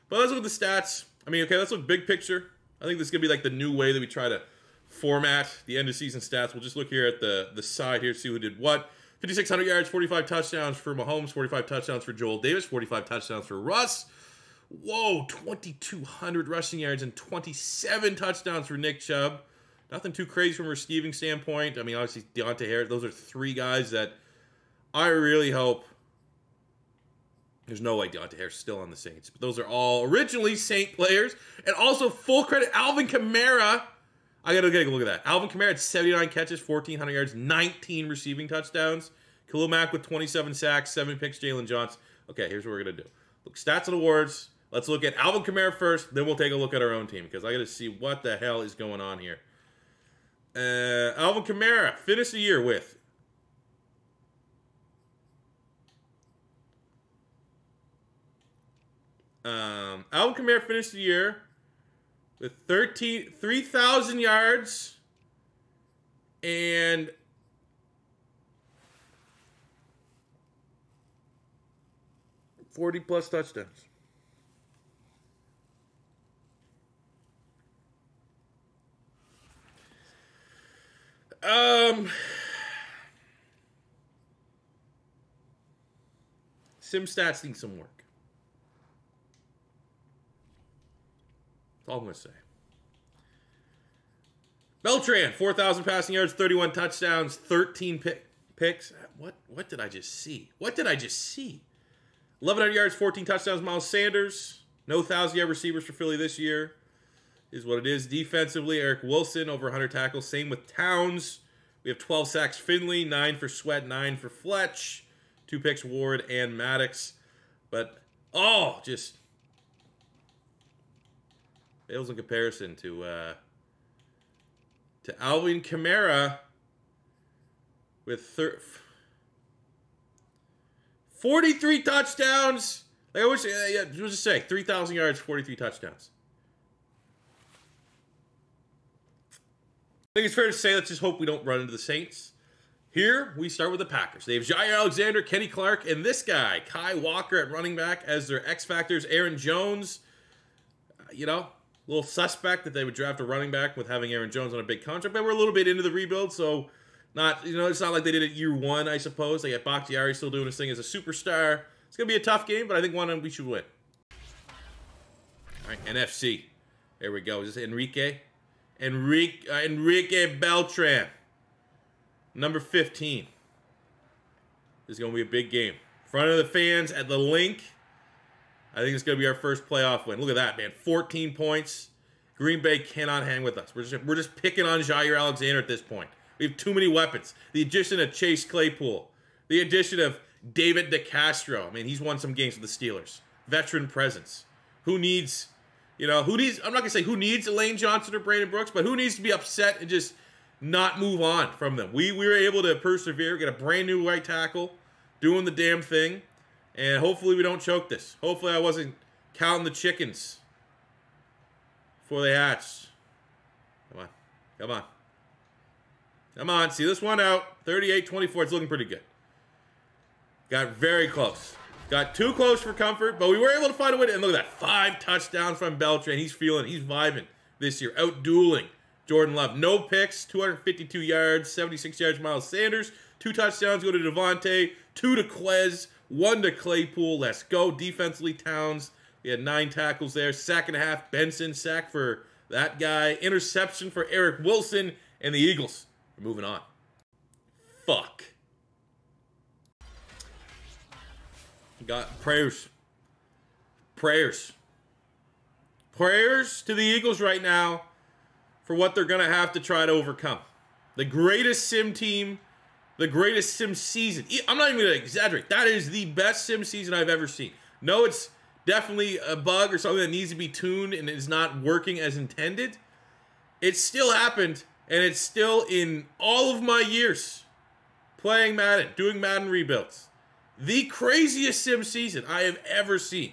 But let's look at the stats. I mean, okay, let's look big picture. I think this is going to be like the new way that we try to format, the end of season stats. We'll just look here at the, the side here, see who did what. 5,600 yards, 45 touchdowns for Mahomes, 45 touchdowns for Joel Davis, 45 touchdowns for Russ. Whoa, 2,200 rushing yards and 27 touchdowns for Nick Chubb. Nothing too crazy from a receiving standpoint. I mean, obviously, Deonte Harris, those are three guys that I really hope. There's no way Deonte Harris is still on the Saints, but those are all originally Saint players. And also, full credit, Alvin Kamara I gotta take a look at that. Alvin Kamara had 79 catches, 1,400 yards, 19 receiving touchdowns. Khalil Mack with 27 sacks, 7 picks, Jalen Johnson. Okay, here's what we're gonna do. Look, stats and awards. Let's look at Alvin Kamara first, then we'll take a look at our own team because I gotta see what the hell is going on here. Uh, Alvin Kamara finished the year with Um, Alvin Kamara finished the year with 13 3,000 yards and Forty plus touchdowns. Um, Sim stats need some work. That's all I'm going to say. Beltran, 4,000 passing yards, 31 touchdowns, 13 pick, picks. What what did I just see? What did I just see? 1,100 yards, 14 touchdowns. Miles Sanders, no 1,000 yard receivers for Philly this year, is what it is. Defensively, Eric Wilson, over 100 tackles. Same with Towns. We have 12 sacks, Finley, 9 for Sweat, 9 for Fletch, 2 picks, Ward and Maddox. But, oh, just fails in comparison to uh, to Alvin Kamara with thir- 43 touchdowns. Like I wish, uh, yeah, just say 3,000 yards, 43 touchdowns. I think it's fair to say, let's just hope we don't run into the Saints. Here we start with the Packers. They have Jaire Alexander, Kenny Clark, and this guy, Kai Walker at running back as their X factors. Aaron Jones, uh, you know, a little suspect that they would draft a running back with having Aaron Jones on a big contract, but we're a little bit into the rebuild, so not you know it's not like they did it year one, I suppose. They got Bakhtiari still doing his thing as a superstar. It's gonna be a tough game, but I think one of them we should win. All right, NFC. There we go. Is this Enrique? Enrique uh, Enrique Beltran. Number 15. This is going to be a big game. Front of the fans at the Linc. I think it's going to be our first playoff win. Look at that, man. 14 points. Green Bay cannot hang with us. We're just, we're just picking on Jaire Alexander at this point. We have too many weapons. The addition of Chase Claypool. The addition of David DeCastro. I mean, he's won some games with the Steelers. Veteran presence. Who needs, you know, who needs, I'm not going to say who needs Elaine Johnson or Brandon Brooks, but who needs to be upset and just not move on from them. We, we were able to persevere, get a brand new right tackle, doing the damn thing, and hopefully we don't choke this. Hopefully I wasn't counting the chickens before they hatched. Come on. Come on. Come on. See this one out. 38-24. It's looking pretty good. Got very close. Got too close for comfort, but we were able to find a way to, and look at that. Five touchdowns from Beltran. He's feeling, he's vibing this year. Out dueling Jordan Love. No picks, 252 yards, 76 yards. Miles Sanders. Two touchdowns go to Devontae, two to Quez, one to Claypool. Let's go. Defensively, Towns. We had nine tackles there. Sack and a half. Benson sack for that guy. Interception for Eric Wilson. And the Eagles are moving on. Fuck. Got prayers. Prayers. Prayers to the Eagles right now for what they're going to have to try to overcome. The greatest sim team, the greatest sim season. I'm not even going to exaggerate. That is the best sim season I've ever seen. No, it's definitely a bug or something that needs to be tuned and is not working as intended. It still happened, and it's still in all of my years playing Madden, doing Madden rebuilds. The craziest sim season I have ever seen.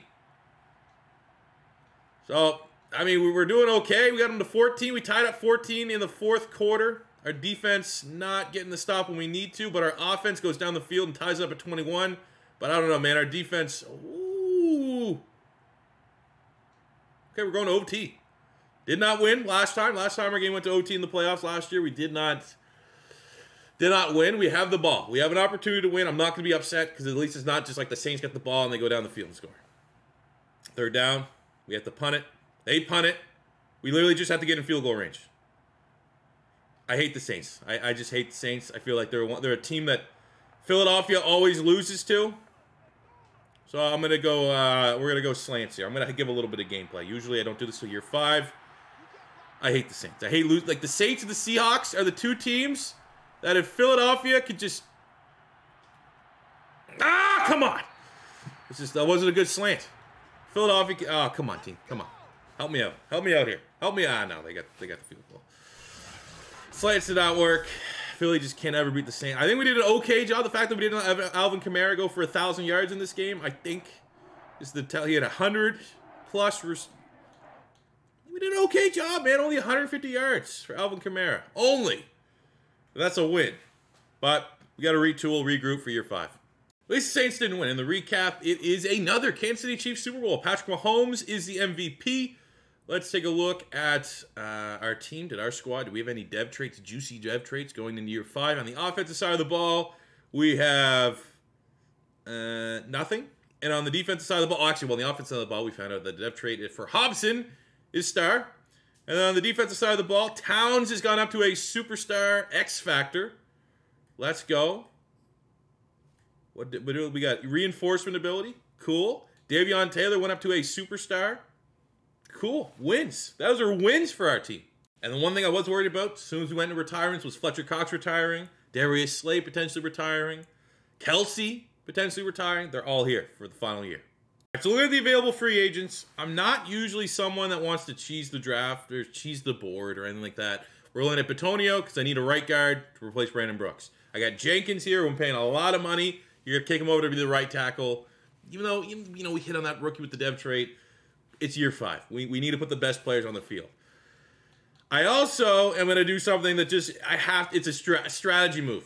So I mean, we were doing okay. We got them to 14. We tied up 14 in the fourth quarter. Our defense not getting the stop when we need to, but our offense goes down the field and ties up at 21. But I don't know, man. Our defense, ooh. Okay, we're going to OT. Did not win last time. Last time our game went to OT in the playoffs last year. We did not did not win. We have the ball. We have an opportunity to win. I'm not going to be upset because at least it's not just like the Saints get the ball and they go down the field and score. Third down. We have to punt it. They punt it. We literally just have to get in field goal range. I hate the Saints. I, I just hate the Saints. I feel like they're they're a team that Philadelphia always loses to. So I'm gonna go. Uh, we're gonna go slants here. I'm gonna give a little bit of gameplay. Usually I don't do this till year five. I hate the Saints. I hate lose. Like the Saints and the Seahawks are the two teams that if Philadelphia could just ah come on. This is that wasn't a good slant. Philadelphia. Oh come on team. Come on. Help me out. Help me out here. Help me out. Ah, no, they got they got the field goal. Slants did not work. Philly just can't ever beat the Saints. I think we did an okay job. The fact that we didn't have Alvin Kamara go for a thousand yards in this game, I think, is the tell. He had a hundred plus. We did an okay job, man. Only 150 yards for Alvin Kamara. Only. That's a win. But we got to retool, regroup for year five. At least the Saints didn't win. In the recap, it is another Kansas City Chiefs Super Bowl. Patrick Mahomes is the MVP. Let's take a look at uh, our team. Did our squad, do we have any dev traits, juicy dev traits going into year five? On the offensive side of the ball, we have uh, nothing. And on the defensive side of the ball, actually, well, on the offensive side of the ball, we found out that the dev trait for Hobson is star. And then on the defensive side of the ball, Towns has gone up to a superstar X Factor. Let's go. What, what do we got? Reinforcement ability. Cool. Davion Taylor went up to a superstar. Cool. Wins. Those are wins for our team. And the one thing I was worried about as soon as we went into retirements was Fletcher Cox retiring, Darius Slay potentially retiring, Kelce potentially retiring. They're all here for the final year. So look at the available free agents. I'm not usually someone that wants to cheese the draft or cheese the board or anything like that. We're looking at Bitonio because I need a right guard to replace Brandon Brooks. I got Jenkins here. I'm paying a lot of money. You're gonna kick him over to be the right tackle. Even though you know we hit on that rookie with the dev trait, it's year five. We, we need to put the best players on the field. I also am going to do something that just I have. It's a stra- strategy move.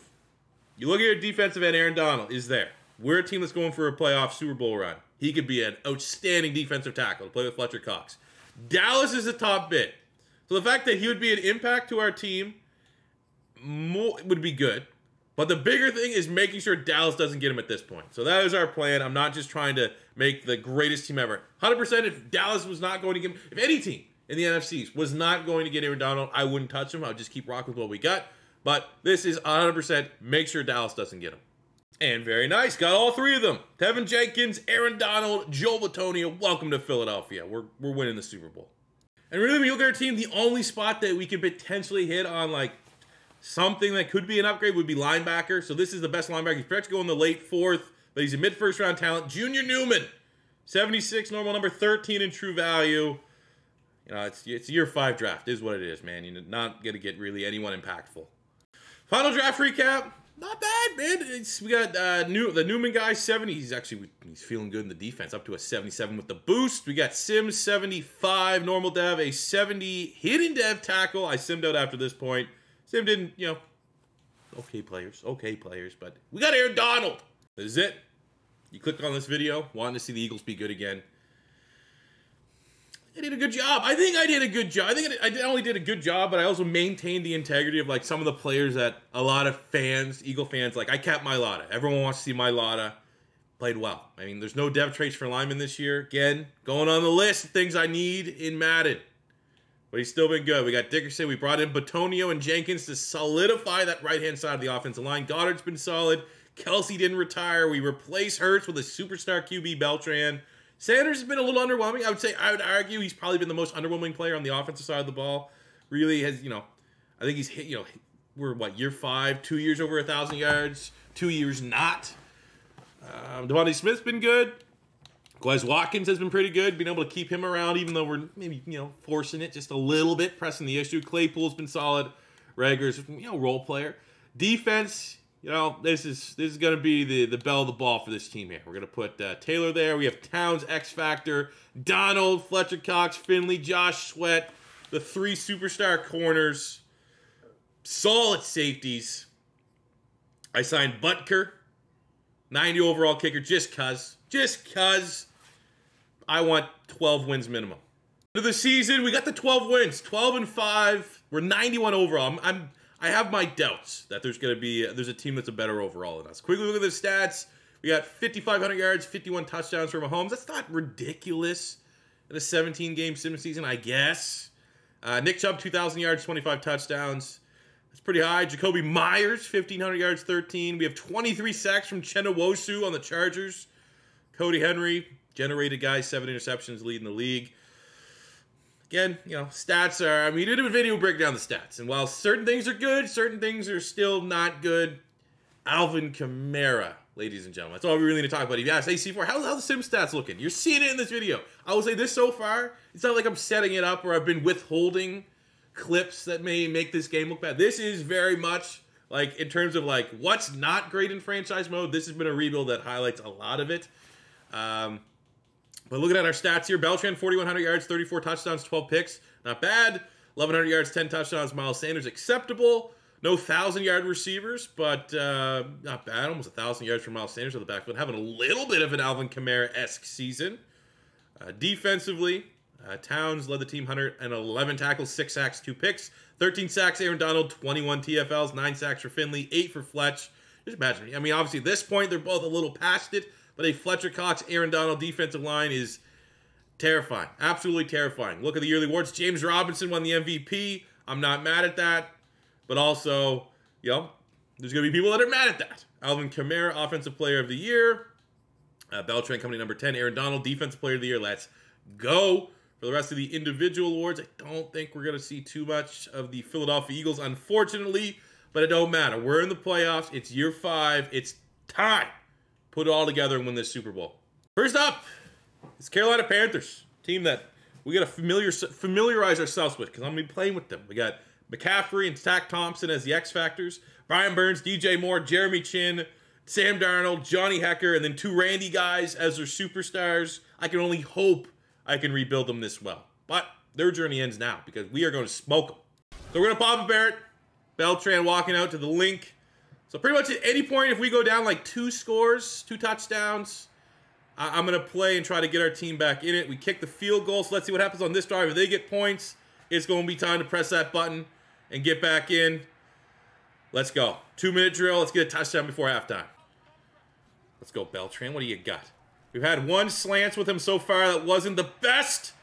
You look at your defensive end, Aaron Donald is there. We're a team that's going for a playoff Super Bowl run. He could be an outstanding defensive tackle to play with Fletcher Cox. Dallas is the top bit. So the fact that he would be an impact to our team more, would be good. But the bigger thing is making sure Dallas doesn't get him at this point. So that is our plan. I'm not just trying to make the greatest team ever. 100% if Dallas was not going to get him, if any team in the NFCs was not going to get Aaron Donald, I wouldn't touch him. I would just keep rocking with what we got. But this is 100% make sure Dallas doesn't get him. And very nice. Got all three of them. Teven Jenkins, Aaron Donald, Joel Bitonio. Welcome to Philadelphia. We're, we're winning the Super Bowl. And really, when you at our team, the only spot that we could potentially hit on like something that could be an upgrade would be linebacker. So this is the best linebacker. He's projected to go in the late fourth, but he's a mid first round talent. Junior Newman, 76 normal number, 13 in true value. You know, it's it's year five draft is what it is, man. You're not gonna get really anyone impactful. Final draft recap. Not bad, man. It's, we got uh, new the Newman guy 70. He's actually he's feeling good in the defense, up to a 77 with the boost. We got Sims 75 normal dev, a 70 hidden dev tackle. I simmed out after this point. Sim didn't, you know, okay players, okay players, but we got Aaron Donald. This is it. You clicked on this video, wanting to see the Eagles be good again. I did a good job. I think I did a good job. I think I not only did a good job, but I also maintained the integrity of like some of the players that a lot of fans, Eagle fans, like I kept Mailata. Everyone wants to see Mailata played well. I mean, there's no dev traits for linemen this year. Again, going on the list of things I need in Madden. But he's still been good. We got Dickerson. We brought in Bitonio and Jenkins to solidify that right hand side of the offensive line. Goedert's been solid. Kelce didn't retire. We replace Hurts with a superstar QB Beltran. Sanders has been a little underwhelming. I would say I would argue he's probably been the most underwhelming player on the offensive side of the ball. Really has you know, I think he's hit you know we're what year five, two years over a thousand yards, two years not. Um, DeVonta Smith's been good. Quez Watkins has been pretty good, being able to keep him around, even though we're maybe you know forcing it just a little bit, pressing the issue. Claypool's been solid. Reagor's you know role player. Defense, you know, this is this is going to be the the belle of the ball for this team here. We're going to put uh, Taylor there. We have Towns, X Factor, Donald, Fletcher Cox, Finley, Josh Sweat, the three superstar corners, solid safeties. I signed Butker, 90 overall kicker, just cuz, just cuz. I want 12 wins minimum. For the season, we got the 12 wins, 12 and five. We're 91 overall. I'm, I'm I have my doubts that there's going to be there's a team that's a better overall than us. Quickly look at the stats. We got 5,500 yards, 51 touchdowns for Mahomes. That's not ridiculous in a 17 game sim season, I guess. Uh, Nick Chubb, 2,000 yards, 25 touchdowns. That's pretty high. Jakobi Meyers, 1,500 yards, 13. We have 23 sacks from Chenna on the Chargers. Cody Henry, generated guy, seven interceptions, leading the league again, you know, stats are. I mean, we did a video break down the stats, and while certain things are good, certain things are still not good. Alvin Kamara, ladies and gentlemen, that's all we really need to talk about. If you ask AC4, how's how the sim stats looking? You're seeing it in this video. I will say this so far. It's not like I'm setting it up or I've been withholding clips that may make this game look bad. This is very much like in terms of like what's not great in franchise mode. This has been a rebuild that highlights a lot of it. Um, but looking at our stats here, Beltran, 4,100 yards, 34 touchdowns, 12 picks. Not bad. 1,100 yards, 10 touchdowns. Miles Sanders, acceptable. No 1,000 yard receivers, but uh, not bad. Almost 1,000 yards for Miles Sanders on the backfield. Having a little bit of an Alvin Kamara esque season. Uh, defensively, uh, Towns led the team 111 tackles, 6 sacks, 2 picks. 13 sacks, Aaron Donald, 21 TFLs, 9 sacks for Finley, 8 for Fletch. Just imagine. I mean, obviously, at this point, they're both a little past it. But a Fletcher Cox, Aaron Donald defensive line is terrifying. Absolutely terrifying. Look at the yearly awards. James Robinson won the MVP. I'm not mad at that. But also, you know, there's going to be people that are mad at that. Alvin Kamara, Offensive Player of the Year. Uh, Beltran, Company number 10. Aaron Donald, Defensive Player of the Year. Let's go. For the rest of the individual awards, I don't think we're going to see too much of the Philadelphia Eagles, unfortunately. But it don't matter. We're in the playoffs. It's year five. It's time put it all together and win this Super Bowl. First up, it's Carolina Panthers, team that we got to familiar, familiarize ourselves with because I'm going to be playing with them. We got McCaffrey and Shaq Thompson as the X Factors, Brian Burns, DJ Moore, Jeremy Chinn, Sam Darnold, Johnny Hekker, and then two Randy guys as their superstars. I can only hope I can rebuild them this well. But their journey ends now because we are going to smoke them. So we're going to pop a Barrett, Beltran walking out to the Linc So pretty much at any point, if we go down like two scores, two touchdowns, I- am going to play and try to get our team back in it. We kick the field goal, so let's see what happens on this drive. If they get points, it's going to be time to press that button and get back in. Let's go. Two minute drill. Let's get a touchdown before halftime. Let's go, Beltran. What do you got? We've had one slants with him so far that wasn't the best.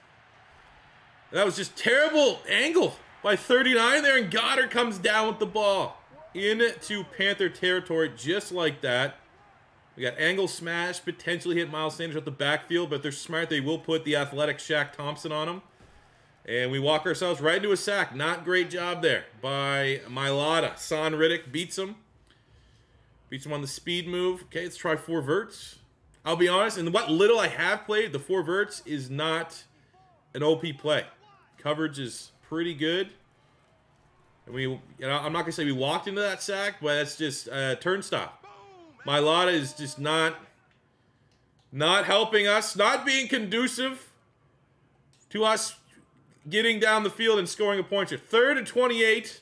That was just terrible angle by 39 there, and Goedert comes down with the ball into Panther territory just like that. We got angle smash, potentially hit Miles Sanders at the backfield, but they're smart. They will put the athletic Shaq Thompson on him. And we walk ourselves right into a sack. Not great job there by Mailata. Haason Reddick beats him. Beats him on the speed move. Okay, let's try four verts. I'll be honest, and what little I have played, the four verts is not an OP play. Coverage is pretty good. We, you know, I'm not gonna say we walked into that sack, but it's just a turnstile. Mailata is just not, not helping us, not being conducive to us getting down the field and scoring a point here. Third and 28.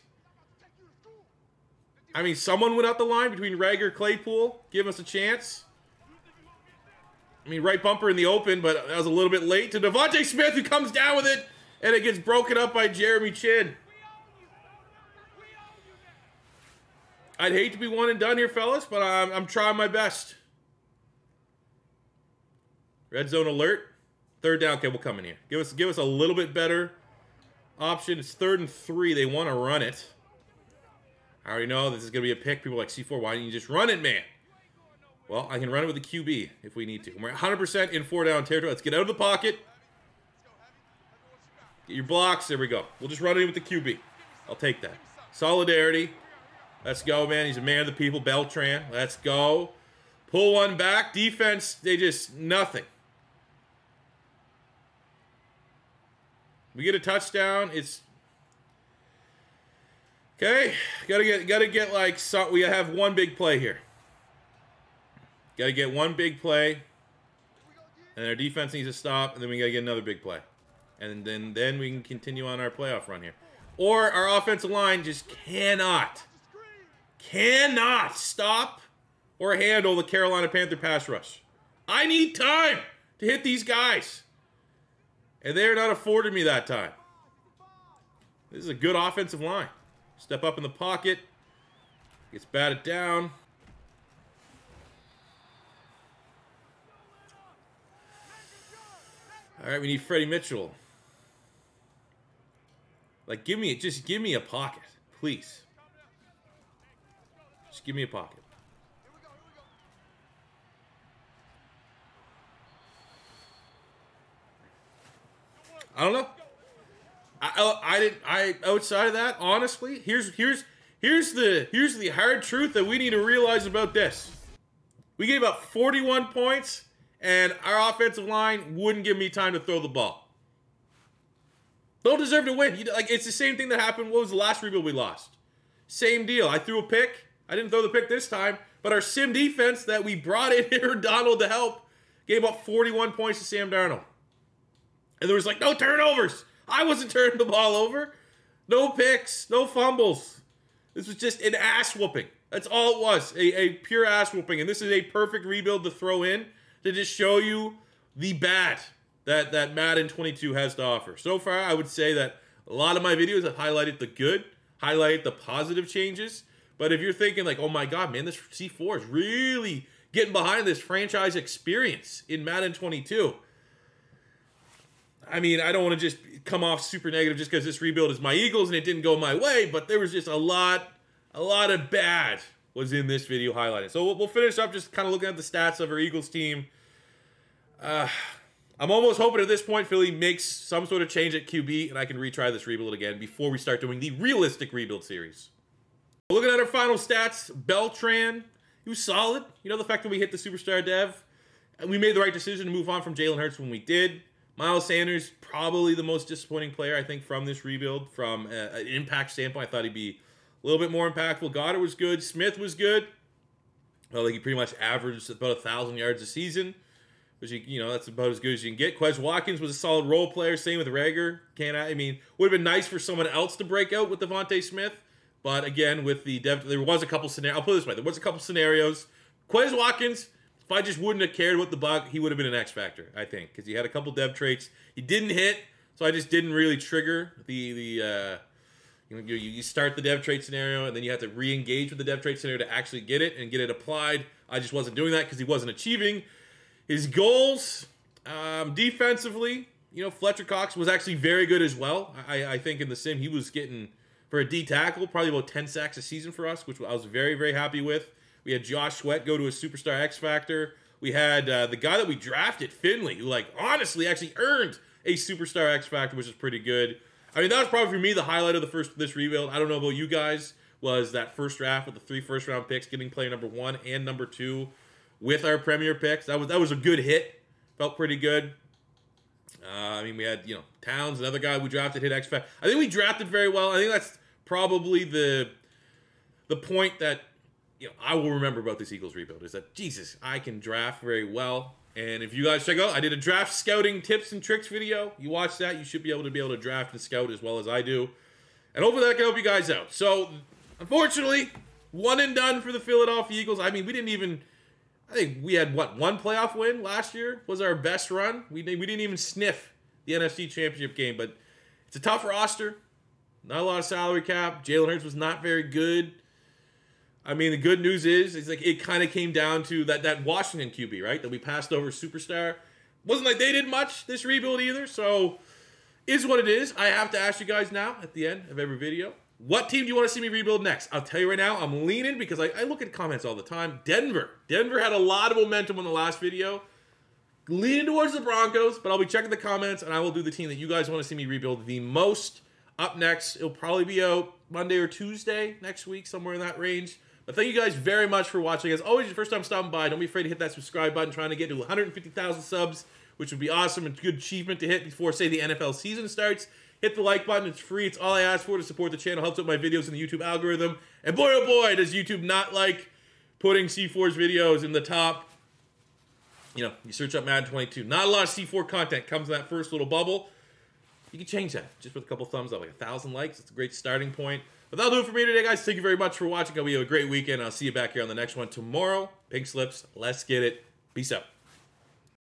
I mean, someone went out the line between Reagor Claypool, give us a chance. I mean, right bumper in the open, but that was a little bit late to DeVonta Smith, who comes down with it, and it gets broken up by Jeremy Chinn. I'd hate to be one and done here, fellas, but I'm, I'm trying my best. Red zone alert. Third down. Okay, we'll come in here. Give us give us a little bit better option. It's third and three. They want to run it. I already know this is going to be a pick. People like C4. Why didn't you just run it, man? Well, I can run it with a QB if we need to. We're 100% in four down territory. Let's get out of the pocket. Get your blocks. There we go. We'll just run it with the QB. I'll take that. Solidarity. Let's go, man. He's a man of the people. Beltran. Let's go. Pull one back. Defense, they just nothing. We get a touchdown. It's okay. Gotta get gotta get like some, we have one big play here. Gotta get one big play. And our defense needs to stop, and then we gotta get another big play. And then then we can continue on our playoff run here. Or our offensive line just cannot cannot stop or handle the Carolina Panther pass rush. I need time to hit these guys. And they're not affording me that time. This is a good offensive line. Step up in the pocket. Gets batted down. All right, we need Freddie Mitchell. Like, give me, just give me a pocket, please. Just give me a pocket. I don't know. I, I, I didn't. I outside of that, honestly, here's here's here's the here's the hard truth that we need to realize about this. We gave up 41 points, and our offensive line wouldn't give me time to throw the ball. Don't deserve to win. You, like it's the same thing that happened. What was the last rebuild we lost? Same deal. I threw a pick. I didn't throw the pick this time, but our sim defense that we brought in here, Donald to help, gave up 41 points to Sam Darnold. And there was like no turnovers. I wasn't turning the ball over. No picks, no fumbles. This was just an ass whooping. That's all it was. A, a pure ass whooping. And this is a perfect rebuild to throw in to just show you the bad that, that Madden 22 has to offer. So far, I would say that a lot of my videos have highlighted the good, highlighted the positive changes. But if you're thinking like, oh my god, man, this C4 is really getting behind this franchise experience in Madden 22. I mean, I don't want to just come off super negative just because this rebuild is my Eagles and it didn't go my way, but there was just a lot, a lot of bad was in this video highlighted. So we'll, finish up just kind of looking at the stats of our Eagles team. Uh, I'm almost hoping at this point Philly makes some sort of change at QB and I can retry this rebuild again before we start doing the realistic rebuild series. Looking at our final stats, Beltran, he was solid. You know, the fact that we hit the superstar dev, And we made the right decision to move on from Jalen Hurts when we did. Miles Sanders, probably the most disappointing player, I think, from this rebuild. From an impact standpoint, I thought he'd be a little bit more impactful. Goedert was good. Smith was good. I think he pretty much averaged about a thousand yards a season, which you know that's about as good as you can get. Quez Watkins was a solid role player. Same with Reagor. Can't I mean would have been nice for someone else to break out with DeVonta Smith But again, with the dev, there was a couple scenarios. I'll put it this way: there was a couple scenarios. Quez Watkins, if I just wouldn't have cared what the bug, he would have been an X factor, I think, because he had a couple dev traits. He didn't hit, so I just didn't really trigger the the. Uh, you, you, you start the dev trait scenario, and then you have to re-engage with the dev trait scenario to actually get it and get it applied. I just wasn't doing that because he wasn't achieving his goals um, defensively. You know, Fletcher Cox was actually very good as well. I, I think in the sim he was getting for a D tackle probably about ten sacks a season for us, which I was very very happy with. We had Josh Sweat go to a superstar X Factor. We had uh, the guy that we drafted, Finley, who like honestly actually earned a superstar X Factor, which is pretty good. I mean, that was probably for me the highlight of the first this rebuild. I don't know about you guys. Was that first draft with the three first round picks, getting player number one and number two with our premier picks? That was that was a good hit. Felt pretty good. Uh, I mean, we had you know Towns, another guy we drafted hit X Factor. I think we drafted very well. I think that's probably the the point that you know I will remember about this Eagles rebuild is that Jesus, I can draft very well. And if you guys check out, I did a draft scouting tips and tricks video. You watch that, you should be able to be able to draft and scout as well as I do. And hopefully that can help you guys out. So, unfortunately, one and done for the Philadelphia Eagles. I mean, we didn't even. I think we had what one playoff win last year was our best run. We we didn't even sniff the NFC Championship game, but it's a tough roster. Not a lot of salary cap. Jalen Hurts was not very good. I mean, the good news is, it's like it kind of came down to that that Washington QB, right? That we passed over superstar. Wasn't like they did much this rebuild either. So, is what it is. I have to ask you guys now at the end of every video. What team do you want to see me rebuild next? I'll tell you right now, I'm leaning because I, I look at comments all the time. Denver. Denver had a lot of momentum on the last video. Leaning towards the Broncos, but I'll be checking the comments and I will do the team that you guys want to see me rebuild the most. Up next, it'll probably be out Monday or Tuesday next week, somewhere in that range. But thank you guys very much for watching. As always, your first time stopping by, don't be afraid to hit that subscribe button. Trying to get to 150,000 subs, which would be awesome and a good achievement to hit before, say, the NFL season starts. Hit the like button. It's free. It's all I ask for to support the channel. Helps out my videos in the YouTube algorithm. And boy, oh boy, does YouTube not like putting C4's videos in the top. You know, you search up Madden 22. Not a lot of C4 content comes in that first little bubble. You can change that just with a couple thumbs up, like a thousand likes. It's a great starting point. But that'll do it for me today, guys. Thank you very much for watching. I hope you have a great weekend. I'll see you back here on the next one tomorrow. Pink slips. Let's get it. Peace out.